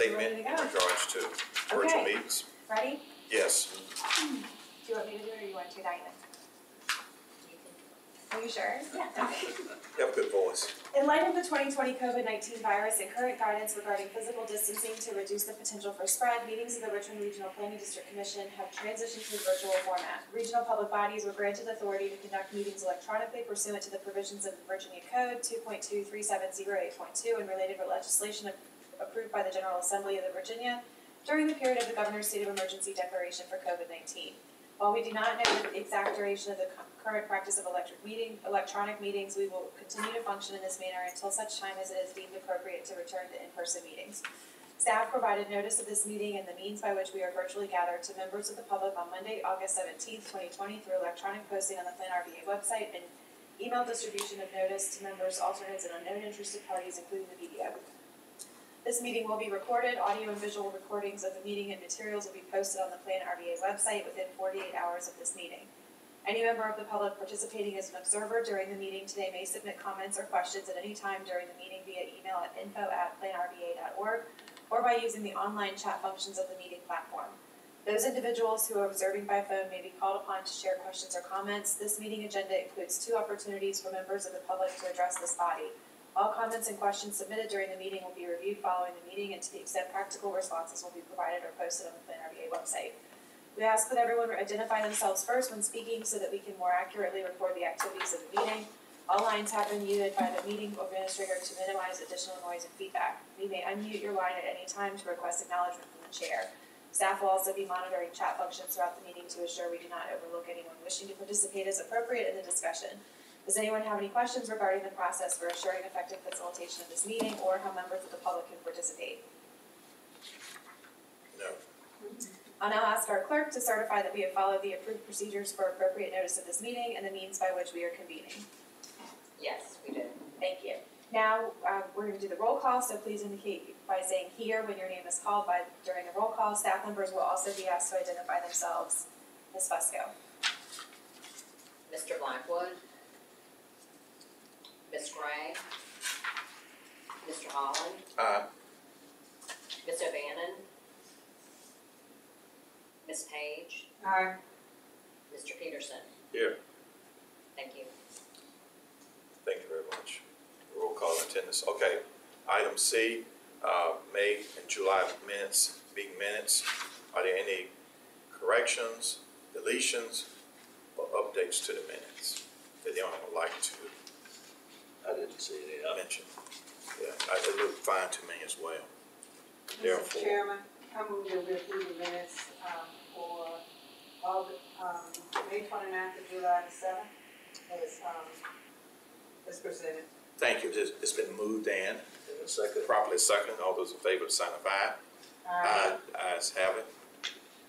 statement ready in to go. regards to virtual Okay. meetings. Ready? Yes, hmm. Do you want me to do it or you want to, Diana? Are you sure? Yeah. you have a good voice. In light of the 2020 COVID-19 virus and current guidance regarding physical distancing to reduce the potential for spread, meetings of the Richmond Regional Planning District Commission have transitioned to a virtual format. Regional public bodies were granted authority to conduct meetings electronically pursuant to the provisions of the Virginia Code 2.23708.2 and related legislation approved by the General Assembly of the Virginia during the period of the governor's state of emergency declaration for COVID-19. While we do not know the exact duration of the current practice of electric meeting, electronic meetings, we will continue to function in this manner until such time as it is deemed appropriate to return to in-person meetings. Staff provided notice of this meeting and the means by which we are virtually gathered to members of the public on Monday, August 17, twenty twenty, through electronic posting on the Plan RVA website and email distribution of notice to members, alternates, and unknown interested parties, including the media. This meeting will be recorded. Audio and visual recordings of the meeting and materials will be posted on the Plan RVA website within 48 hours of this meeting. Any member of the public participating as an observer during the meeting today may submit comments or questions at any time during the meeting via email at info at info@planrva.org or by using the online chat functions of the meeting platform. Those individuals who are observing by phone may be called upon to share questions or comments. This meeting agenda includes two opportunities for members of the public to address this body. All comments and questions submitted during the meeting will be reviewed following the meeting, and to the extent practical, responses will be provided or posted on the Plan RVA website. We ask that everyone identify themselves first when speaking so that we can more accurately record the activities of the meeting. All lines have been muted by the meeting administrator to minimize additional noise and feedback. You may unmute your line at any time to request acknowledgement from the chair. Staff will also be monitoring chat functions throughout the meeting to assure we do not overlook anyone wishing to participate as appropriate in the discussion. Does anyone have any questions regarding the process for assuring effective facilitation of this meeting or how members of the public can participate? No. I'll now ask our clerk to certify that we have followed the approved procedures for appropriate notice of this meeting and the means by which we are convening. Yes, we did. Thank you. Now, uh, we're going to do the roll call, so please indicate by saying here when your name is called by, during the roll call. Staff members will also be asked to identify themselves. Ms. Fusco. Mr. Blackwood? Ms. Gray? Mr. Holland? Aye. Ms. O'Bannon? Ms. Page? Aye. Mr. Peterson? Here. Thank you. Thank you very much. Roll call attendance. Okay. Item C, uh, May and July minutes, meeting minutes. Are there any corrections, deletions, or updates to the minutes that anyone would like to I didn't see any of it. mention? Yeah, I- they look fine to me as well. Mr. Therefore- Chairman, I move that we approve the minutes, um, for August, um, May twenty-ninth to July the seventh, as, um, as presented. Thank you. It's it's been moved and In a second, properly seconded. All those in favor sign of aye. Aye. Ayes have it.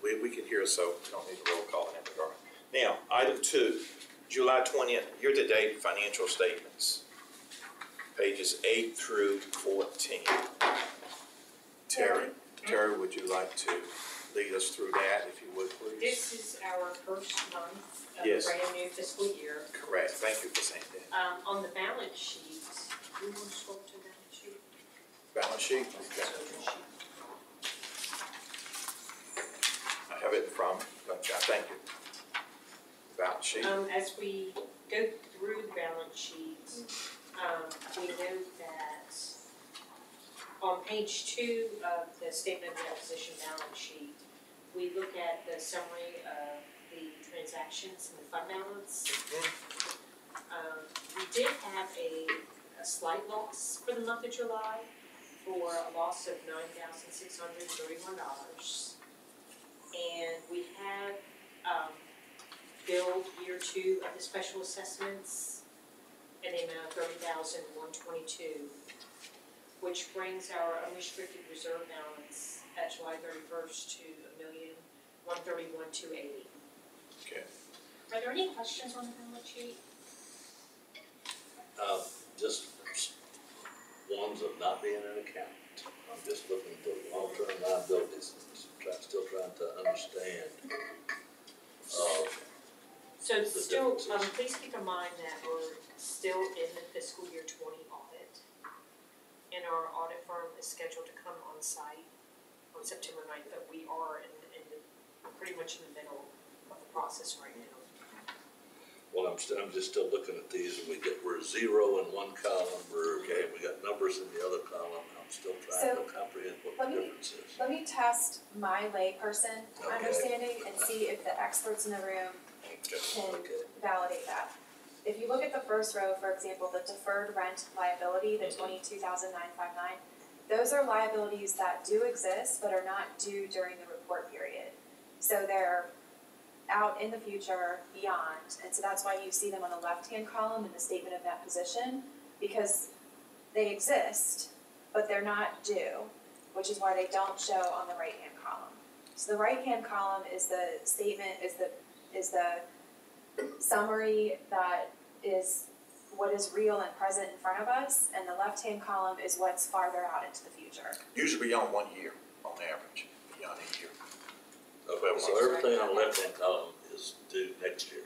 We, we can hear, so we don't need a roll call in that regard. Now, item two, July twentieth, year-to-date financial statements. Pages eight through fourteen. Terry, Terry, would you like to lead us through that, if you would, please? This is our first month of the Yes. brand new fiscal year. Correct. Thank you for saying that. Um, on the balance sheet, we want to scroll to balance sheet. Balance sheet? Okay. I have it from, uh, thank you. Balance sheet. Um, as we go through the balance sheet, um, we note that on page two of the statement of the opposition balance sheet, we look at the summary of the transactions and the fund balance. Um, we did have a, a slight loss for the month of July for a loss of nine thousand six hundred thirty-one dollars. And we have, um, billed year two of the special assessments in the amount of thirty thousand one twenty-two, which brings our unrestricted reserve balance at July thirty-first to a million one thirty-one two eighty. Okay. Are there any questions on the balance sheet? uh, just ones of not being an accountant. I'm just looking for long-term liabilities, and try, still trying to understand. Uh, So still, um, please keep in mind that we're still in the fiscal year twenty audit. And our audit firm is scheduled to come on site on September ninth, but we are in, in the, pretty much in the middle of the process right now. Well, I'm still, I'm just still looking at these, and we get, we're zero in one column, we're, okay, we got numbers in the other column, I'm still trying to comprehend what let the me- difference is. Let me test my layperson Okay. understanding and see if the experts in the room Okay. Can validate that. If you look at the first row, for example, the deferred rent liability, the mm-hmm. twenty-two thousand nine five nine, those are liabilities that do exist but are not due during the report period. So they're out in the future beyond, and so that's why you see them on the left-hand column in the statement of net position, because they exist, but they're not due, which is why they don't show on the right-hand column. So the right-hand column is the statement, is the, is the summary that is what is real and present in front of us, and the left-hand column is what's farther out into the future. Usually beyond one year on average, beyond a year. Okay, so everything on the left-hand column is due next year,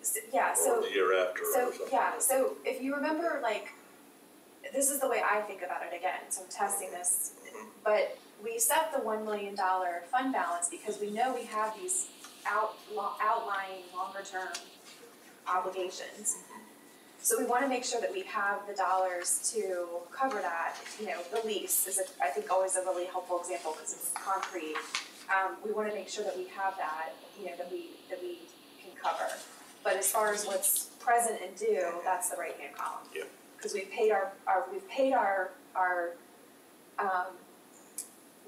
S- Yeah, so. the year after, So, something. yeah, so if you remember, like, this is the way I think about it again, so I'm testing this. Mhm. But we set the one million dollar fund balance because we know we have these out, outlying longer term obligations. So we wanna make sure that we have the dollars to cover that, you know, the lease is, a- I think, always a really helpful example, cause it's concrete. Um, we wanna make sure that we have that, you know, that we, that we can cover. But as far as what's present and due, that's the right hand column. Yep. Cause we've paid our, our, we've paid our, our, um,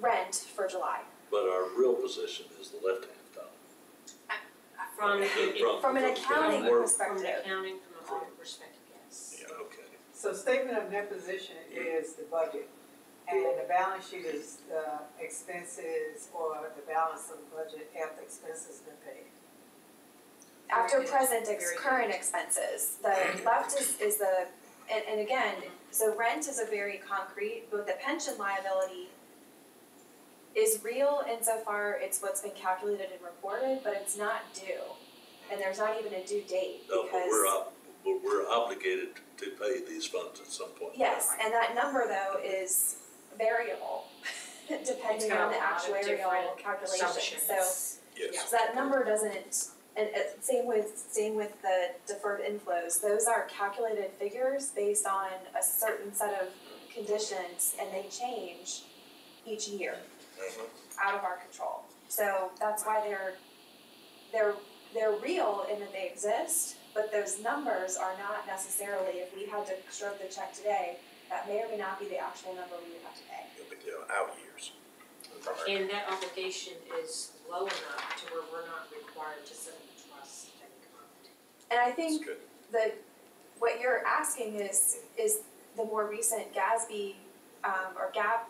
rent for July. But our real position is the left-hand column. From, From- from, From an accounting From work- perspective. from an accounting, from a audit perspective, yes. Yeah. Okay. So statement of net position is the budget, and the balance sheet is the expenses or the balance of the budget after expenses been paid. After Very good. present ex- Very current expenses, the left is, is the, and, and again, so rent is a very concrete, but the pension liability is real insofar it's what's been calculated and reported, but it's not due. And there's not even a due date No, but we're because, ob, we're, we're obligated to pay these funds at some point. yes, and that number though is variable, depending on the actuarial calculation, so. Yes. So that number doesn't, and uh, same with, same with the deferred inflows, those are calculated figures based on a certain set of conditions and they change each year. Out of our control. So that's why they're, they're, they're real in that they exist, but those numbers are not necessarily, if we had to stroke the check today, that may or may not be the actual number we would have to pay. It'll be the out years. From And that obligation is low enough to where we're not required to set up a trust of any. And I think that what you're asking is, is the more recent GASB, um, or GAAP,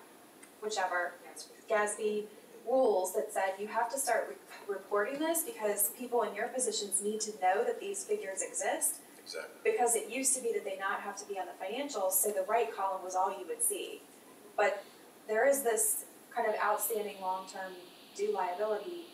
whichever, That's what- GASB rules that said you have to start re- reporting this because people in your positions need to know that these figures exist. Exactly. Because it used to be that they not have to be on the financials, so the right column was all you would see. But there is this kind of outstanding long-term due liability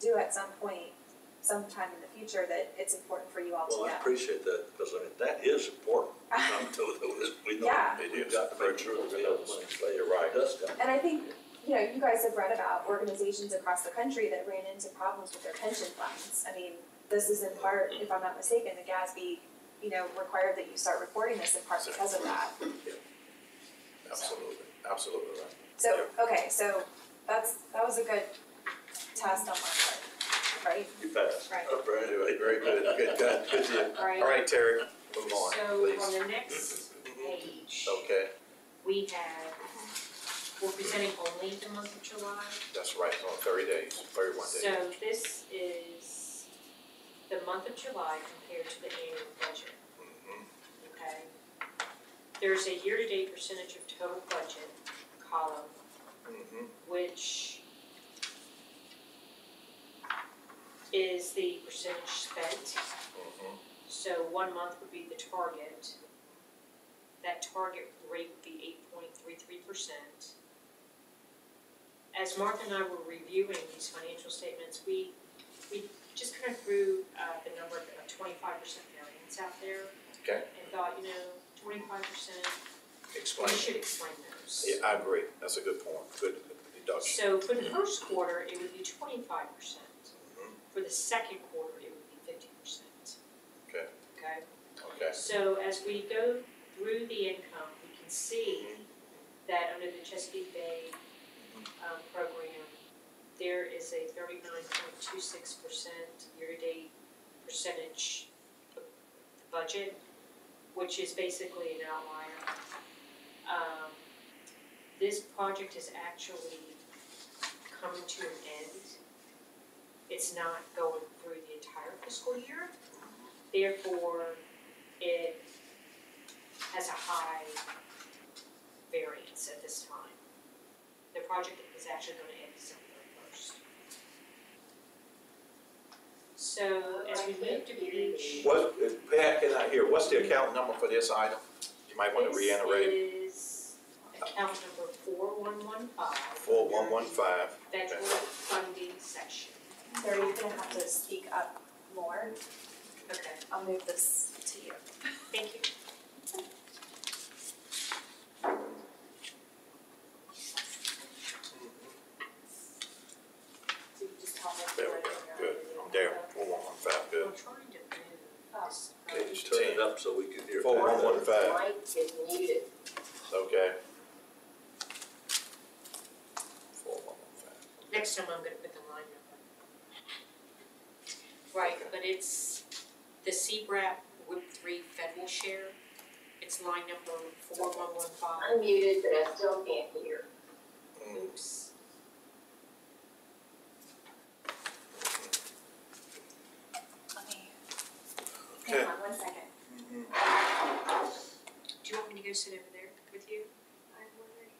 due at some point, sometime in the future that it's important for you all to know. Well, I appreciate that, because I mean, that is important. I'm told that we know, Yeah. It we've got to make sure that we have the money to pay You're right. the dust company. And I think, you know, you guys have read about organizations across the country that ran into problems with their pension funds. I mean, this is in part, if I'm not mistaken, the GASB, you know, required that you start reporting this in part because of that. Yeah. Absolutely, absolutely right. So, okay, so that's, that was a good test on my part, right? You passed. Right. Oh, very good. Very good, good, good, good deal. Right. All right, Terry, move on, So please. on the next mm-hmm. Mm-hmm. page, Okay, we have, we're presenting only the month of July. that's right, thirty days, thirty-one days. So this is the month of July compared to the annual budget, Mhm. okay? There's a year-to-date percentage of total budget column, Mhm. which is the percentage spent. Mhm. So one month would be the target. That target rate would be eight point three three percent. As Mark and I were reviewing these financial statements, we, we just kind of threw, uh, the number of twenty-five percent variance out there. Okay. And thought, you know, twenty-five percent, we Explain. should explain those. Yeah, I agree, that's a good point, good, deduction. So for the first quarter, it would be twenty-five percent. Mhm. For the second quarter, it would be fifty percent. Okay. Okay? Okay. So as we go through the income, we can see that under the Chesapeake Bay um, program, there is a thirty-nine point two six percent year-to-date percentage of the budget, which is basically an outlier. Um, this project is actually coming to an end. It's not going through the entire fiscal year. Therefore, it has a high variance at this time. The project is actually gonna end December thirty-first. So as we move to page. What, Pat, can I hear, what's the account number for this item? You might wanna reiterate. This is account number four one one five. Four one one five. Federal funding section. So you're gonna have to speak up more. Okay, I'll move this to you. thank you. So you just tell me. There we go, good. I'm there, four one one five, good. I'm trying to move this. Okay, Just turn it up so we can hear. Four one one five, Mike is muted. okay. Four one one five. Next time I'm gonna put the line number. Right, but it's the CBRAP WIP three federal share. It's line number four one one five. I'm muted, but I still can't hear. Mm, Oops. Let me, Okay. hang on one second. Do you want me to go sit over there with you? I'm wondering.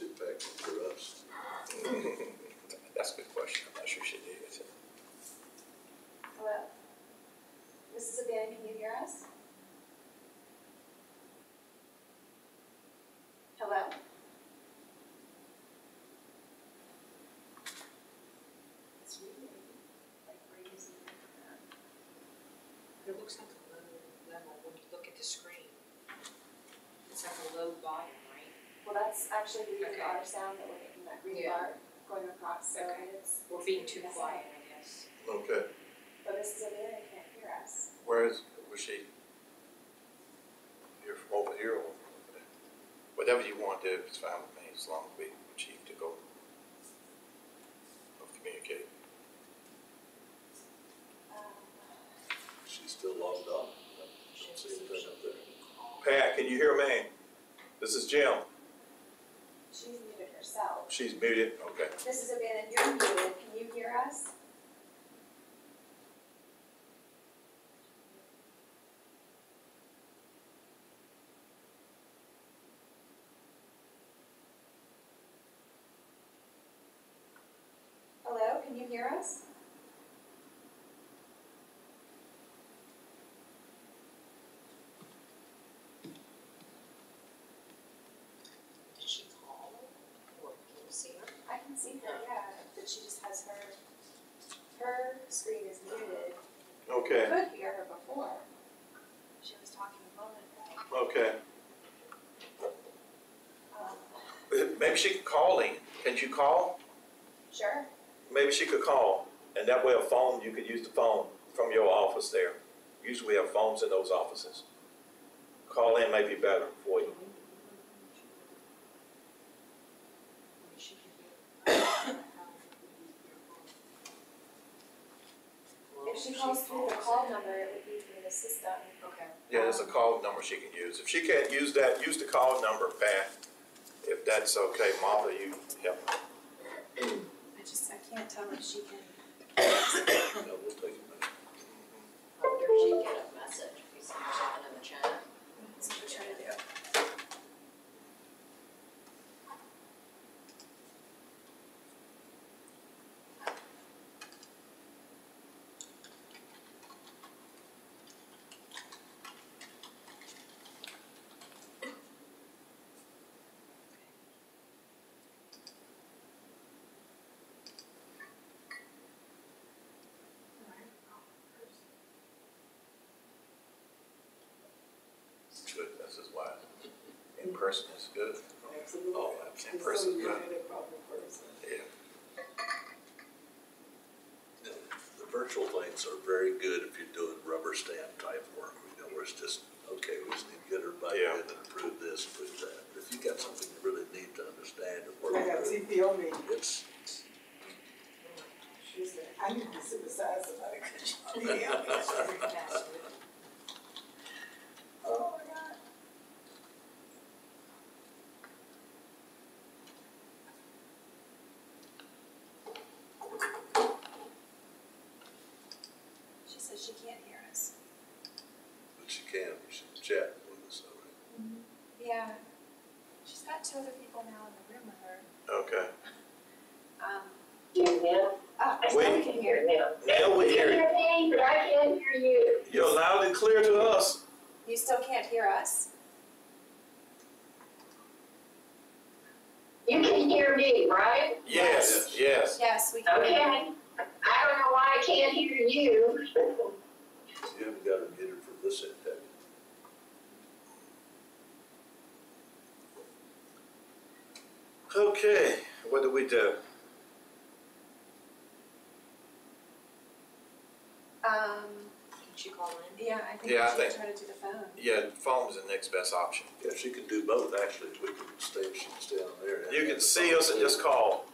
We'll sit back for us. That's a good question, I'm not sure she did. Hello? Mrs. O'Bannon, can you hear us? Hello? It's really, like, we're using the. It looks like a low level when you look at the screen. It's like a low volume, right? Well, that's actually the Okay. our sound that we're making that green Yeah. bar going across, so Okay. it's. We're being too Yes. quiet, I guess. Okay, But Mrs. O'Bannon can't hear us. where is, was she? You're from over here or over there? Whatever you want to do, it's fine with me, as long as we achieve the goal of communicating. Um, She's still logged on. See anything up there. Pat, can you hear me? This is Jim. She's muted okay. Mrs. O'Bannon, you're muted, can you hear us? Hello, can you hear us? Did she call? Or can you see her? I can see her, yeah, but she just has her, her screen is muted. Okay, Could hear her before. She was talking a moment ago. okay. Um, Maybe she could call in. Can you call? Sure, Maybe she could call, and that way a phone, you could use the phone from your office there. Usually we have phones in those offices. Call in may be better for you. if she calls through the call number, it would be through the system. Okay. Yeah, there's a call number she can use. If she can't use that, use the call number, Pat. If that's okay, Martha, you help. I just, I can't tell if she can. No, we'll take a minute. I wonder if she'd get a message, if you send her something in the chat. Person is good. Absolutely. Oh, in person, So good. you're the proper person. Yeah. The virtual things are very good if you're doing rubber stamp type work, you know, where it's just, okay, we just need to get everybody Yeah. in and approve this, approve that. But If you got something you really need to understand and work I got through, TPO meeting, it's, she said, I need to sit beside somebody, cause she didn't help me. Oh my God. She she can't hear us. but you can, you should chat with us, all right? Yeah. She's got two other people now in the room with her. Okay. Um, hear him. oh, I Wait. still can hear him. Now Now we hear You you. can hear me, but I can't hear you. You're loud and clear to us. you still can't hear us? You can hear me, right? Yes, yes. Yes, we can. Okay. I don't know why I can't hear you. You haven't got her muted for this end, have you? Okay, what do we do? Um, Can she call in? yeah, I think Yeah, I we should think- try to do the phone. Yeah, phone is the next best option. Yeah, she can do both, actually, we can stay, she can stay on there. You can see us and just call.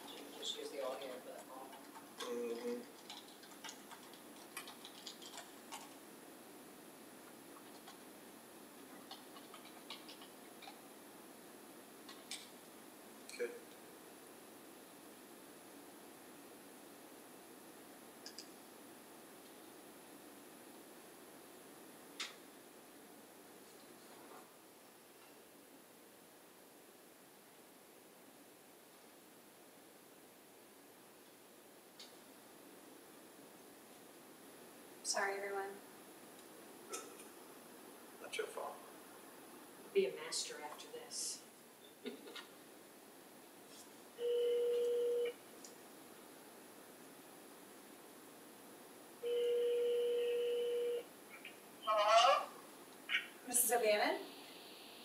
Sorry, everyone. Not your fault. Be a master after this. Hello? Mrs. O'Bannon?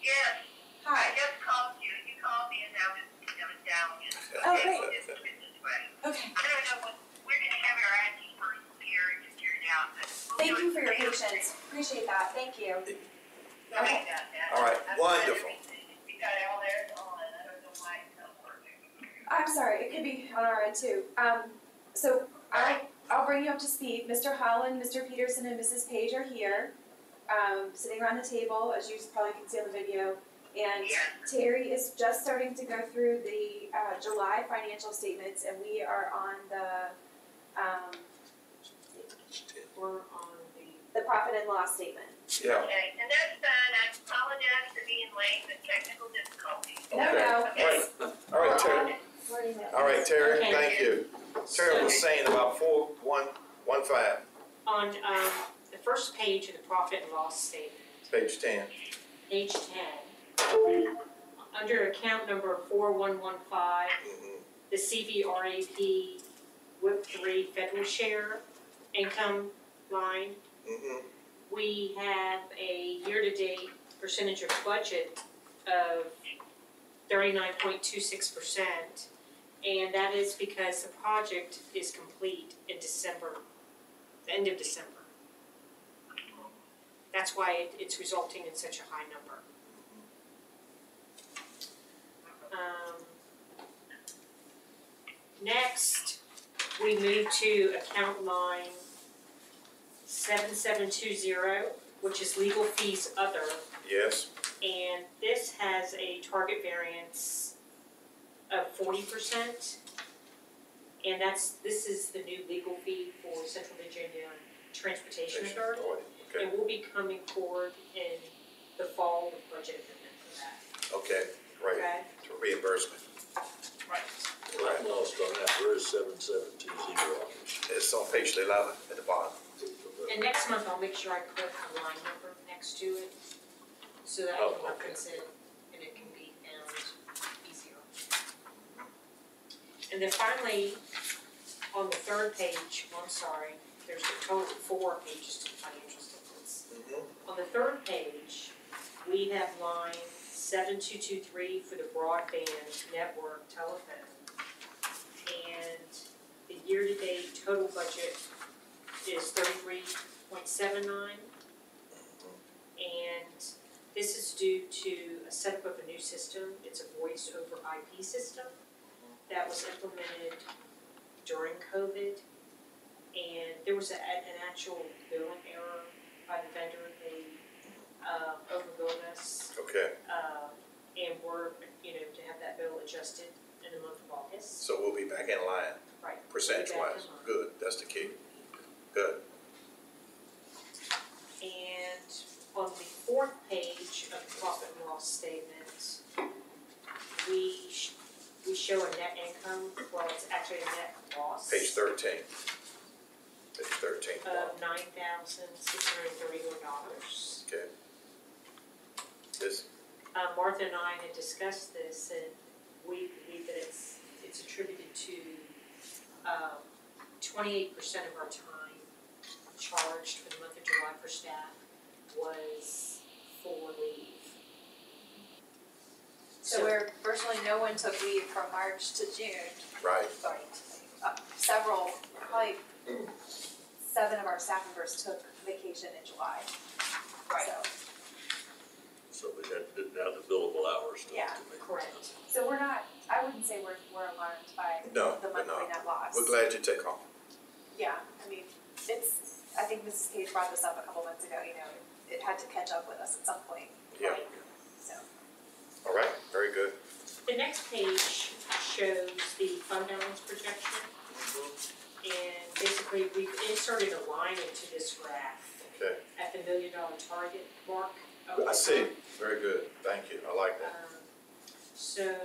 Yes, Hi. I just called you. You called me and I was, I was down. Oh, great. This is this way. Okay. I don't know what, we're gonna have our IT person here to figure it out, but. we'll Thank you for your patience. Appreciate that. Thank you. Sorry about that. All right, wonderful. everything. We got all theirs on. I don't know why it's not working. I'm sorry, it could be on our end too. Um, so I, I'll bring you up to speed. Mr. Holland, Mr. Peterson, and Mrs. Page are here, um, sitting around the table, as you probably can see on the video. And Terry is just starting to go through the, uh, July financial statements, and we are on the, um, It's ten. We're on the, the profit and loss statement. Yeah, Okay, and that's fine. I apologize for being late, but technical difficulties. No, Okay. no, Okay. it's, all right, Terry. We're in. All right, Terry, Okay. thank you. Terry was saying about four, one, one five, on, um, the first page of the profit and loss statement, page ten. page ten. Under account number four one one five, Mhm. the CVRAP WIP three federal share income line, Mhm. we have a year-to-date percentage of budget of thirty-nine point two six percent. And that is because the project is complete in December, the end of December. That's why it, it's resulting in such a high number. Um, next, we move to account line seven seven two zero, which is legal fees other. Yes, And this has a target variance of forty percent. And that's, this is the new legal fee for Central Virginia Transportation Authority. Authority, okay, And we'll be coming forward in the fall with budget amendment for that, okay, great, okay? for reimbursement, Right. right. I'm lost on that, where is seven seven two zero? It's on page eleven at the bottom. And next month, I'll make sure I put a line number next to it, so that I Oh, can okay. reference it and it can be found easier. And then finally, on the third page, oh, I'm sorry, there's a total of four pages to the financial statements. Mhm. On the third page, we have line seven two two three for the broadband network telephone. And the year-to-date total budget is thirty-three point seven nine. And this is due to a setup of a new system, it's a voice over IP system that was implemented during COVID. And there was a, an actual billing error by the vendor, they, uh, overbilled us. Okay, Uh, and we're, you know, to have that bill adjusted in the month of August. so we'll be back in line, Right. percentage wise. Good, that's the key. Good. And on the fourth page of the profit and loss statement, we sh- we show a net income, well, it's actually a net loss. Page thirteen. Page thirteen. Of nine thousand six hundred and thirty-one dollars. Okay. This, Uh, Martha and I had discussed this and we believe that it's, it's attributed to, um, twenty-eight percent of our time charged for the month of July for staff was for leave. So where virtually no one took leave from March to June, right, Right. uh, several, probably seven of our staff members took vacation in July. Right. So, So we had, didn't have the billable hours to, to Yeah, make. correct. so we're not, I wouldn't say we're, we're alarmed by No, the we're monthly not. net loss. we're glad you take off. Yeah, I mean, it's, I think Mrs. Page brought this up a couple months ago, you know, it had to catch up with us at some point, Yeah, so. all right, very good. The next page shows the fund balance projection. And basically, we've inserted a line into this graph Okay, at the million dollar target mark of the I see, very good, thank you, I like that. Um, So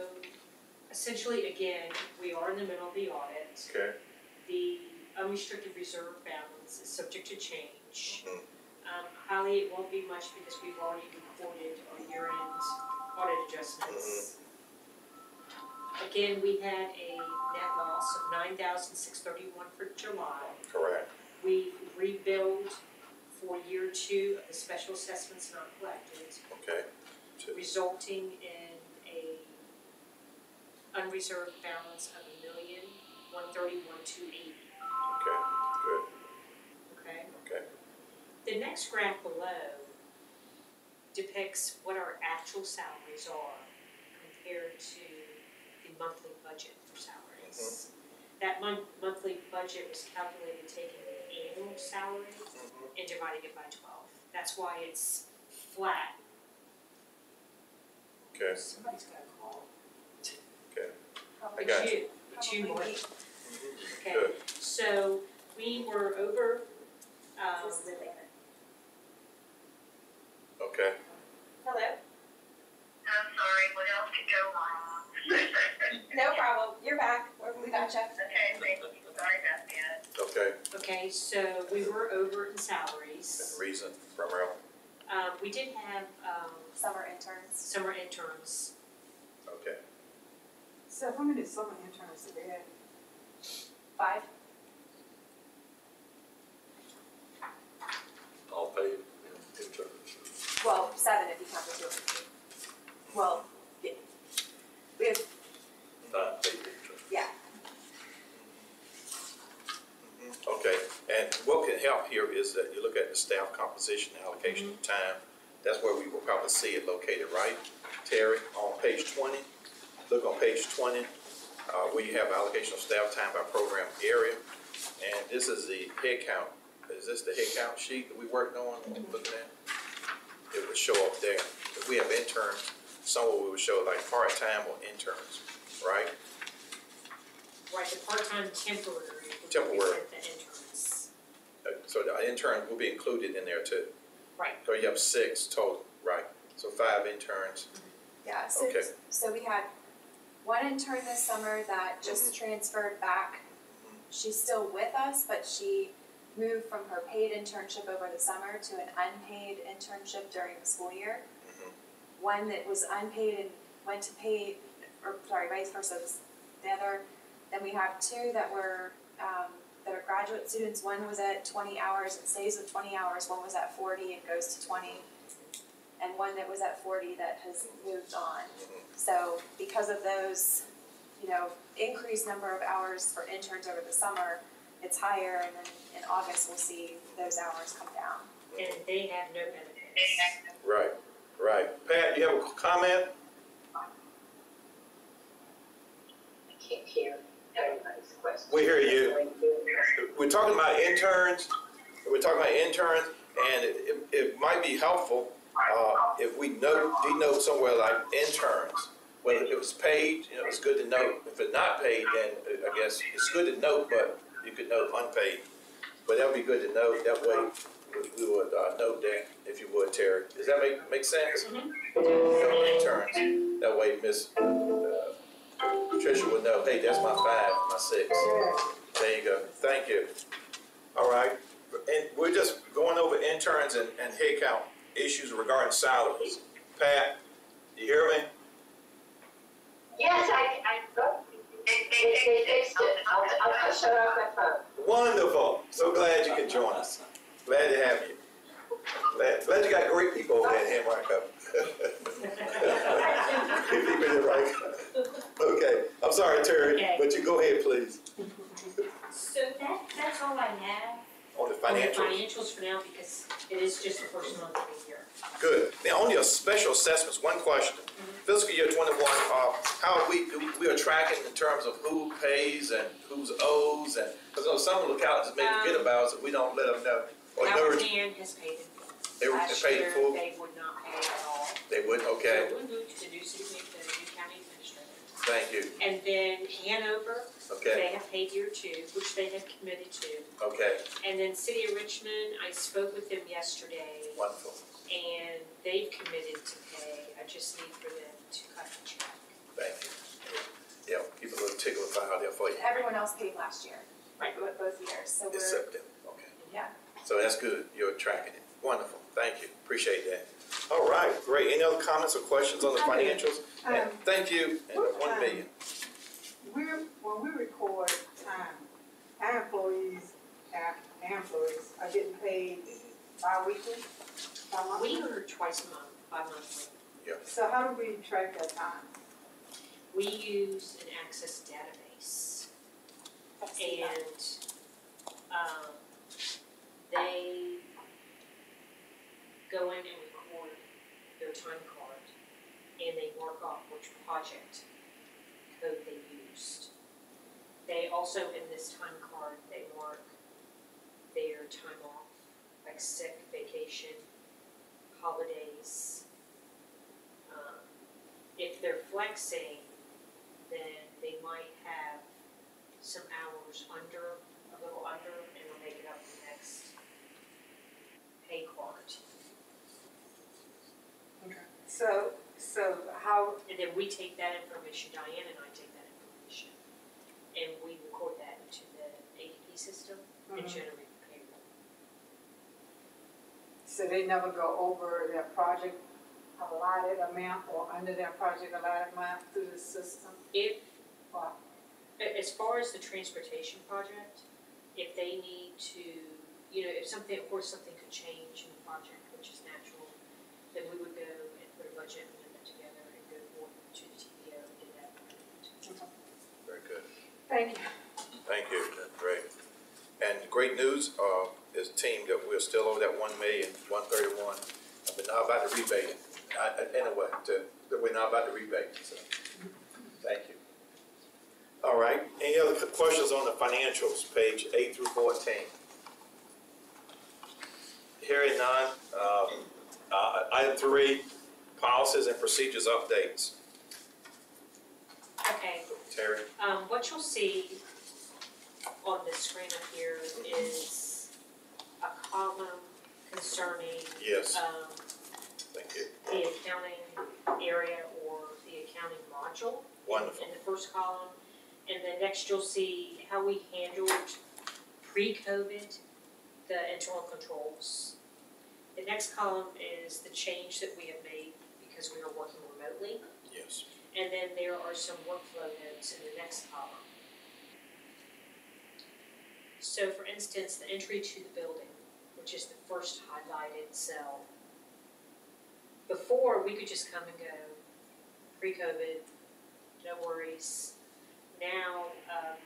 essentially, again, we are in the middle of the audit. Okay, The unrestricted reserve balance is subject to change. Mhm. Um, highly, it won't be much because we've already recorded our year-end audit adjustments. Again, we had a net loss of nine thousand six thirty-one for July. correct, We rebuild for year two of the special assessments not collected okay, resulting in a unreserved balance of a million, one thirty-one, two eighty, okay, good, The next graph below depicts what our actual salaries are compared to the monthly budget for salaries. Mm-hmm. That month, monthly budget was calculated taking the annual salary mm-hmm. and dividing it by twelve. That's why it's flat. okay, Somebody's got a call. okay, Probably- got It's you, it's you, probably mm-hmm. Okay, good, so we were over, um, This is it, David. Okay, Hello? I'm sorry, what else could go wrong? No problem, you're back, We're- we got you. Okay, thank you, sorry about that. okay, okay, so we were over in and salaries. reason, primarily, Um, we did have, um, Summer interns. summer interns, okay, So how many summer interns do we have? Five? All paid in, in terms Well, seven if you count the two of them. Well, yeah. We have, of, not paid in terms. yeah, Mhm. okay. And what can help here is that you look at the staff composition, allocation of time, that's where we will probably see it located, right? Terry, on page twenty, look on page twenty, uh, where you have allocation of staff time by program area. And this is the head count, is this the head count sheet that we worked on, looking at? It would show up there, if we have interns, somewhere we would show like part-time or interns, right? right, the part-time temporary Temporary. represent the interns. Uh, So the interns will be included in there too. Right. So you have six total, right? So five interns, yeah, so, Okay. so we had one intern this summer that just transferred back. She's still with us, but she moved from her paid internship over the summer to an unpaid internship during the school year. Mhm. One that was unpaid and went to paid, or sorry, vice versa, was the other. Then we have two that were, um, that are graduate students, one was at twenty hours and stays with twenty hours, one was at forty and goes to twenty. and one that was at forty that has moved on. Mm-hmm. So because of those, you know, increased number of hours for interns over the summer, it's higher, and then in August, we'll see those hours come down. And they have no benefits. Right, right. Pat, you have a comment? I can't hear everybody's question. We hear you. We're talking about interns, we're talking about interns, and it, it- might be helpful, uh, if we note, denote somewhere like interns. Whether it was paid, you know, it's good to note. If it's not paid, then I guess it's good to note, but you could note unpaid. But that'd be good to note, that way we- we would, uh, note that, if you would, Terry. Does that make, make sense? Interns, that way Miss, Tricia would know, hey, that's my five, my six. There you go, thank you. All right, and we're just going over interns and, and head count issues regarding salaries. Pat, you hear me? Yes, I, I, They, they, they, they fixed it. I'll, I'll, I'll shut off that phone. Wonderful, so glad you can join us. Glad to have you. Glad, glad you got great people over there in Henrico. People in Henrico. Okay, I'm sorry, Terry, Okay. but you go ahead, please, So that, that's all I have on the on the financials. financials for now, because it is just the first month of the year. Good. Now, only a special assessments, one question. Fiscal year twenty-one, uh, how are we, we are tracking in terms of who pays and who's owes and, because some localities may forget about us if we don't let them know. Or never, Howard has paid in full. they were, Last they paid in year, full? they would not pay at all. They would, okay, So we moved to the new city, the new county administrator. thank you, And then Hanover, okay, they have paid year two, which they have committed to. okay, And then City of Richmond, I spoke with them yesterday, wonderful, and they've committed to pay. I just need for them to cut the check. thank you. Yeah, keep a little tickle in how there for you. Everyone else paid last year, Right. both both years, so we're, It's September, okay. yeah. So that's good, you're tracking it, wonderful, thank you, appreciate that. All right, great, any other comments or questions on the I do. financials? And Um, thank you, and the one um, million. We're, when we record time, our employees, our our employees are getting paid bi-weekly, bi-monthly. We are twice a month, bi-monthly. So how do we track that time? We use an Access database. I've seen that. And, um, they go in and record their time card, and they mark off which project code they used. They also, in this time card, they mark their time off, like sick, vacation, holidays. Um, if they're flexing, then they might have some hours under, a little under, and we'll make it up in the next pay card. So, so how, And then we take that information, Diane and I take that information, and we record that into the ADP system and Mhm. generate the payroll. so they never go over their project allotted amount or under their project allotted amount through the system? If, Or a- as far as the transportation project, if they need to, you know, if something, of course, something could change in the project, which is natural, then we would go and put a budget amendment together and go forward to the TPO and get that approved. Very good. Thank you. Thank you, great. And great news, uh, is team that we're still over that one million, one thirty-one. We're not about to rebate it, I, I- anyway, to, that we're not about to rebate, so, thank you. All right, any other questions on the financials, page eight through fourteen? Hearing none, um, uh, item three, policies and procedures updates. Okay, Terry? um, what you'll see on the screen up here is a column concerning, Yes, um, thank you. the accounting area or the accounting module. Wonderful. In the first column, and then next you'll see how we handled pre-COVID, the internal controls. The next column is the change that we have made because we are working remotely. Yes. And then there are some workflow notes in the next column. So for instance, the entry to the building, which is the first highlighted cell. before, we could just come and go, pre-COVID, no worries. Now, um,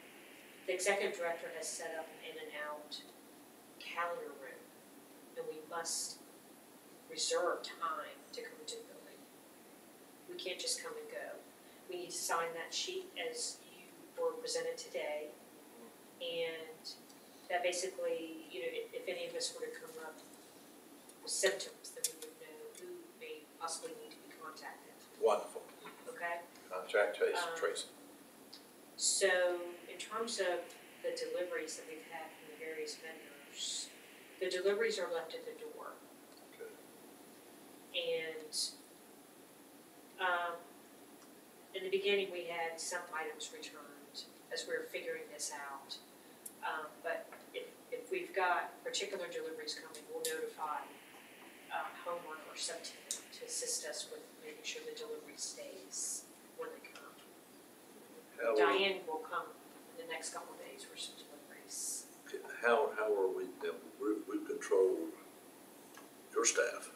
the executive director has set up an in and out calendar room, and we must reserve time to come building. We can't just come and go. We need to sign that sheet as you were presented today. And that basically, you know, if, if any of us were to come up with symptoms, then we would know who may possibly need to be contacted, Wonderful. okay? Contact Tracy, Um, Tracy. So in terms of the deliveries that we've had from the various vendors, the deliveries are left at the door. Good. And um in the beginning, we had some items returned as we were figuring this out. Um but if if we've got particular deliveries coming, we'll notify uh homeowner or subtenant to assist us with making sure the delivery stays when they come. How are, Diane will come in the next couple of days for some deliveries. how, how are we, now, we, we control your staff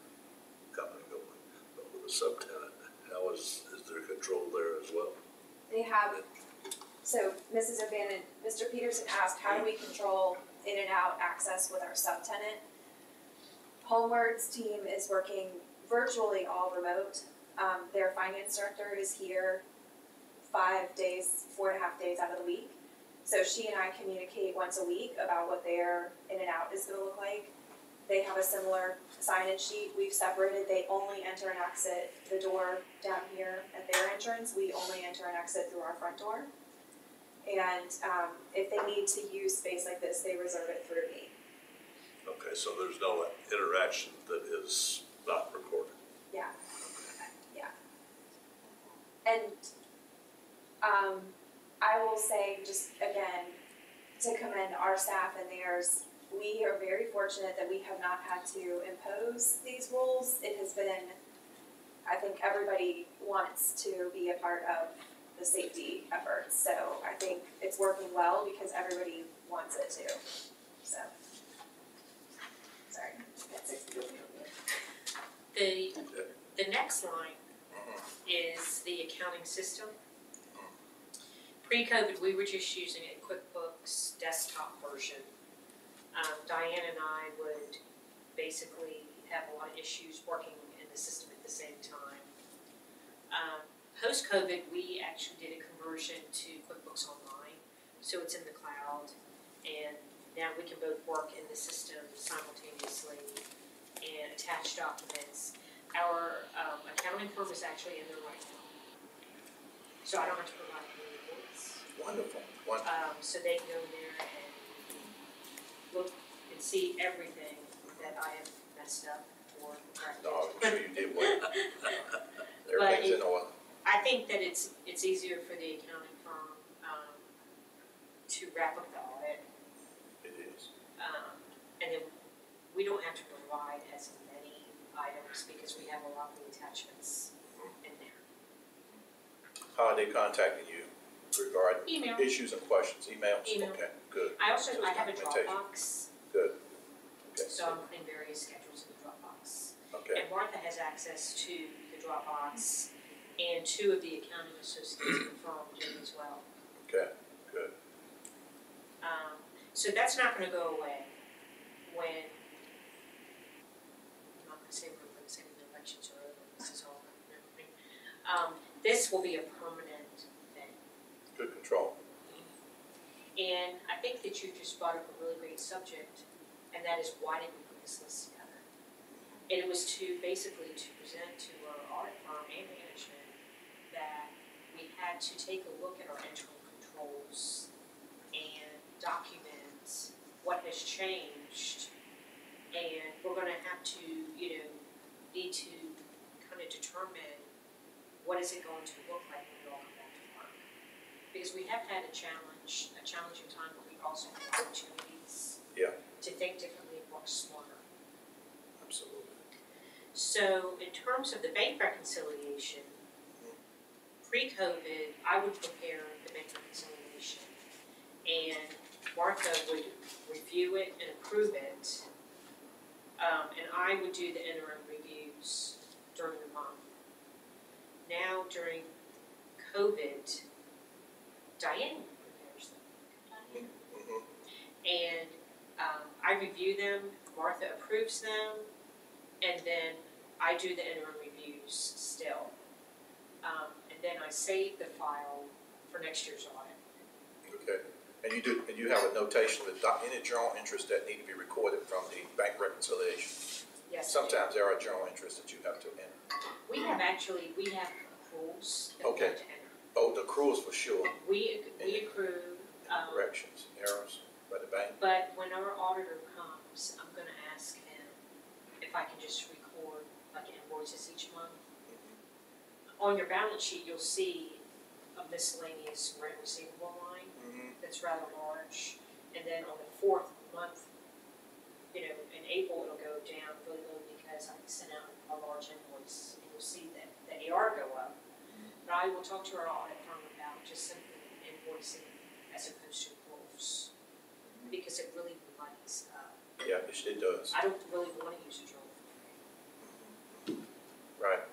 coming and going, but with a subtenant, how is, is there control there as well? They have, so Mrs. O'Bannon, Mr. Peterson asked, how do we control in and out access with our subtenant? Homeward's team is working virtually all remote. Um, their finance director is here five days, four and a half days out of the week. So she and I communicate once a week about what their in and out is gonna look like. They have a similar sign-in sheet, we've separated, they only enter and exit the door down here at their entrance, we only enter and exit through our front door. And, um, if they need to use space like this, they reserve it through me. Okay, so there's no interaction that is not recorded? Yeah, yeah. And, um, I will say just again, to commend our staff and theirs, we are very fortunate that we have not had to impose these rules. It has been, I think everybody wants to be a part of the safety efforts, so I think it's working well because everybody wants it to, so. Sorry, that's it. The, the next line mm-hmm. is the accounting system. Pre-COVID, we were just using a QuickBooks desktop version. Um, Diane and I would basically have a lot of issues working in the system at the same time. Um, post-COVID, we actually did a conversion to QuickBooks Online, so it's in the cloud. And now we can both work in the system simultaneously and attach documents. Our um, accounting firm is actually in there right now. So I don't have to provide any reports. Wonderful, wonderful. Um, so they can go in there and look and see everything that I have messed up or corrected. No, I'm sure you did well. Everything's in order. I think that it's, it's easier for the accounting firm, um, to wrap up the audit. It is. Um, and then we don't have to provide as many items because we have a lot of the attachments in there. How are they contacting you regarding Email. issues and questions? Emails? Email. Okay, good, I also, I have a documentation. Dropbox, good. Okay, so I'm putting various schedules in the Dropbox. okay, And Martha has access to the Dropbox and two of the accounting associates the firm as well. okay, good. Um, so that's not gonna go away when, I'm not gonna say when, I'm saying the elections are over, this is all, everything. Um, this will be a permanent thing. Good control. And I think that you just brought up a really great subject, and that is why did we put this list together? And it was to, basically to present to our audit firm and management that we had to take a look at our internal controls and document what has changed. And we're gonna have to, you know, need to kind of determine what is it going to look like when we all come back to work because we have had a challenge, a challenging time, but we've also had opportunities. Yeah. To think differently and work smarter. Absolutely. So in terms of the bank reconciliation, pre-COVID, I would prepare the bank reconciliation. And Martha would review it and approve it. Um, and I would do the interim reviews during the month. Now during COVID, Diane prepares them. Mhm. And um, I review them, Martha approves them, and then I do the interim reviews still. Um, and then I save the file for next year's audit. Okay, and you do, and you have a notation doc- any journal entries that need to be recorded from the bank reconciliation? Yes. Sometimes there are journal interests that you have to enter. We have actually, we have rules that we Okay. have to enter. Oh, the accruals for sure, We, we accrue, um, corrections, errors by the bank. but when our auditor comes, I'm gonna ask him if I can just record like invoices each month. On your balance sheet, you'll see a miscellaneous rent receivable line Mhm. that's rather large. And then on the fourth month, you know, in April, it'll go down really low because I sent out a large invoice and you'll see that the AR go up. But I will talk to our audit firm about just simply invoicing as opposed to accruals. Because it really muddies up. Uh, yeah, it it does, I don't really wanna use a journal. right,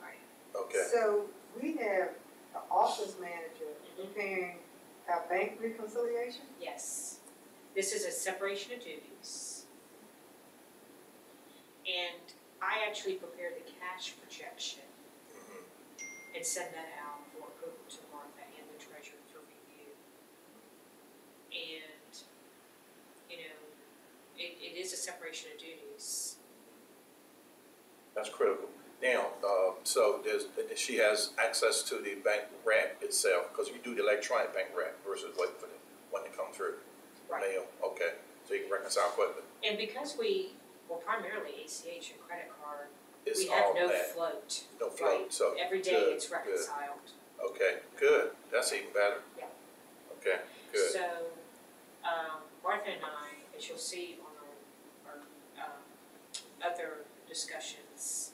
Right. okay. So we have the office manager mm-hmm. preparing our bank reconciliation? Yes, this is a separation of duties. And I actually prepare the cash projection. And send that out for approval to Martha and the treasurer for review. And, you know, it, it is a separation of duties. That's critical. Now, uh, so there's, she has access to the bank rec itself, because you do the electronic bank rec versus waiting for the one to come through. Right. Mail, okay, so you can reconcile quickly. And because we, well primarily ACH and credit card, It's we have all no that, float. no float, Right. so. Every day good, it's good. reconciled. Okay, good, that's even better. Yeah. Okay, good. So, um, Martha and I, as you'll see on our, our, um, other discussions,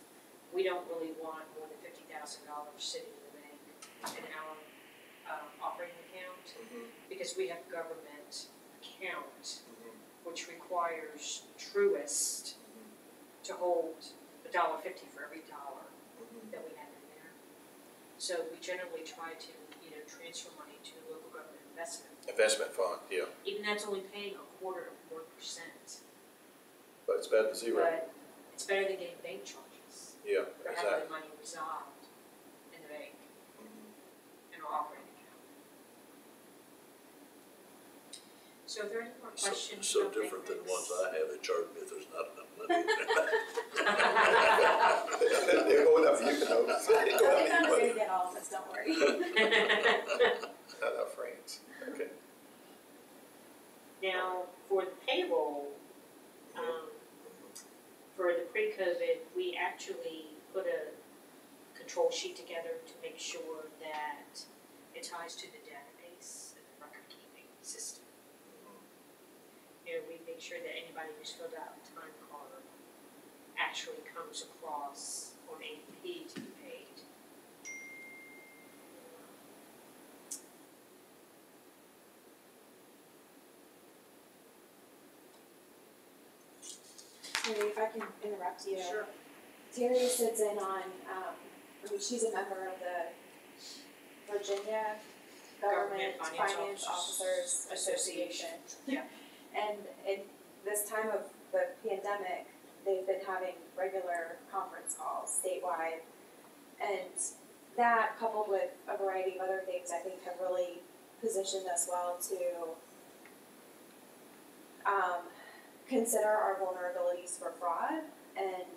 we don't really want more than fifty thousand dollars sitting in the bank in our, um, operating account, Mhm, because we have government account, mhm, which requires Truist to hold dollar fifty for every dollar mhm. that we have in there. So we generally try to, you know, transfer money to local government investment Investment fund, yeah, even that's only paying a quarter of one percent. but it's better than zero. But it's better than getting bank charges Yeah, for having exactly. the money resolved in the bank, in our operating So are there any more So, questions so about different than recs? ones I have, they charge me if there's not enough money. They're going up, you know. They're going I'm up, you gonna get all of us, don't worry. Not our friends, okay. Now, for the payroll, um, for the pre-COVID, we actually put a control sheet together to make sure that it ties to the database and the record keeping system. You know, we make sure that anybody who's filled out a time card actually comes across on ADP to be paid. Terry, if I can interrupt you. Sure. Terry sits in on, um, I mean, she's a member of the Virginia Government Government Finance Finance Officers Officers Association. Yeah. And in this time of the pandemic, they've been having regular conference calls statewide. And that coupled with a variety of other things, I think have really positioned us well to um, consider our vulnerabilities for fraud and,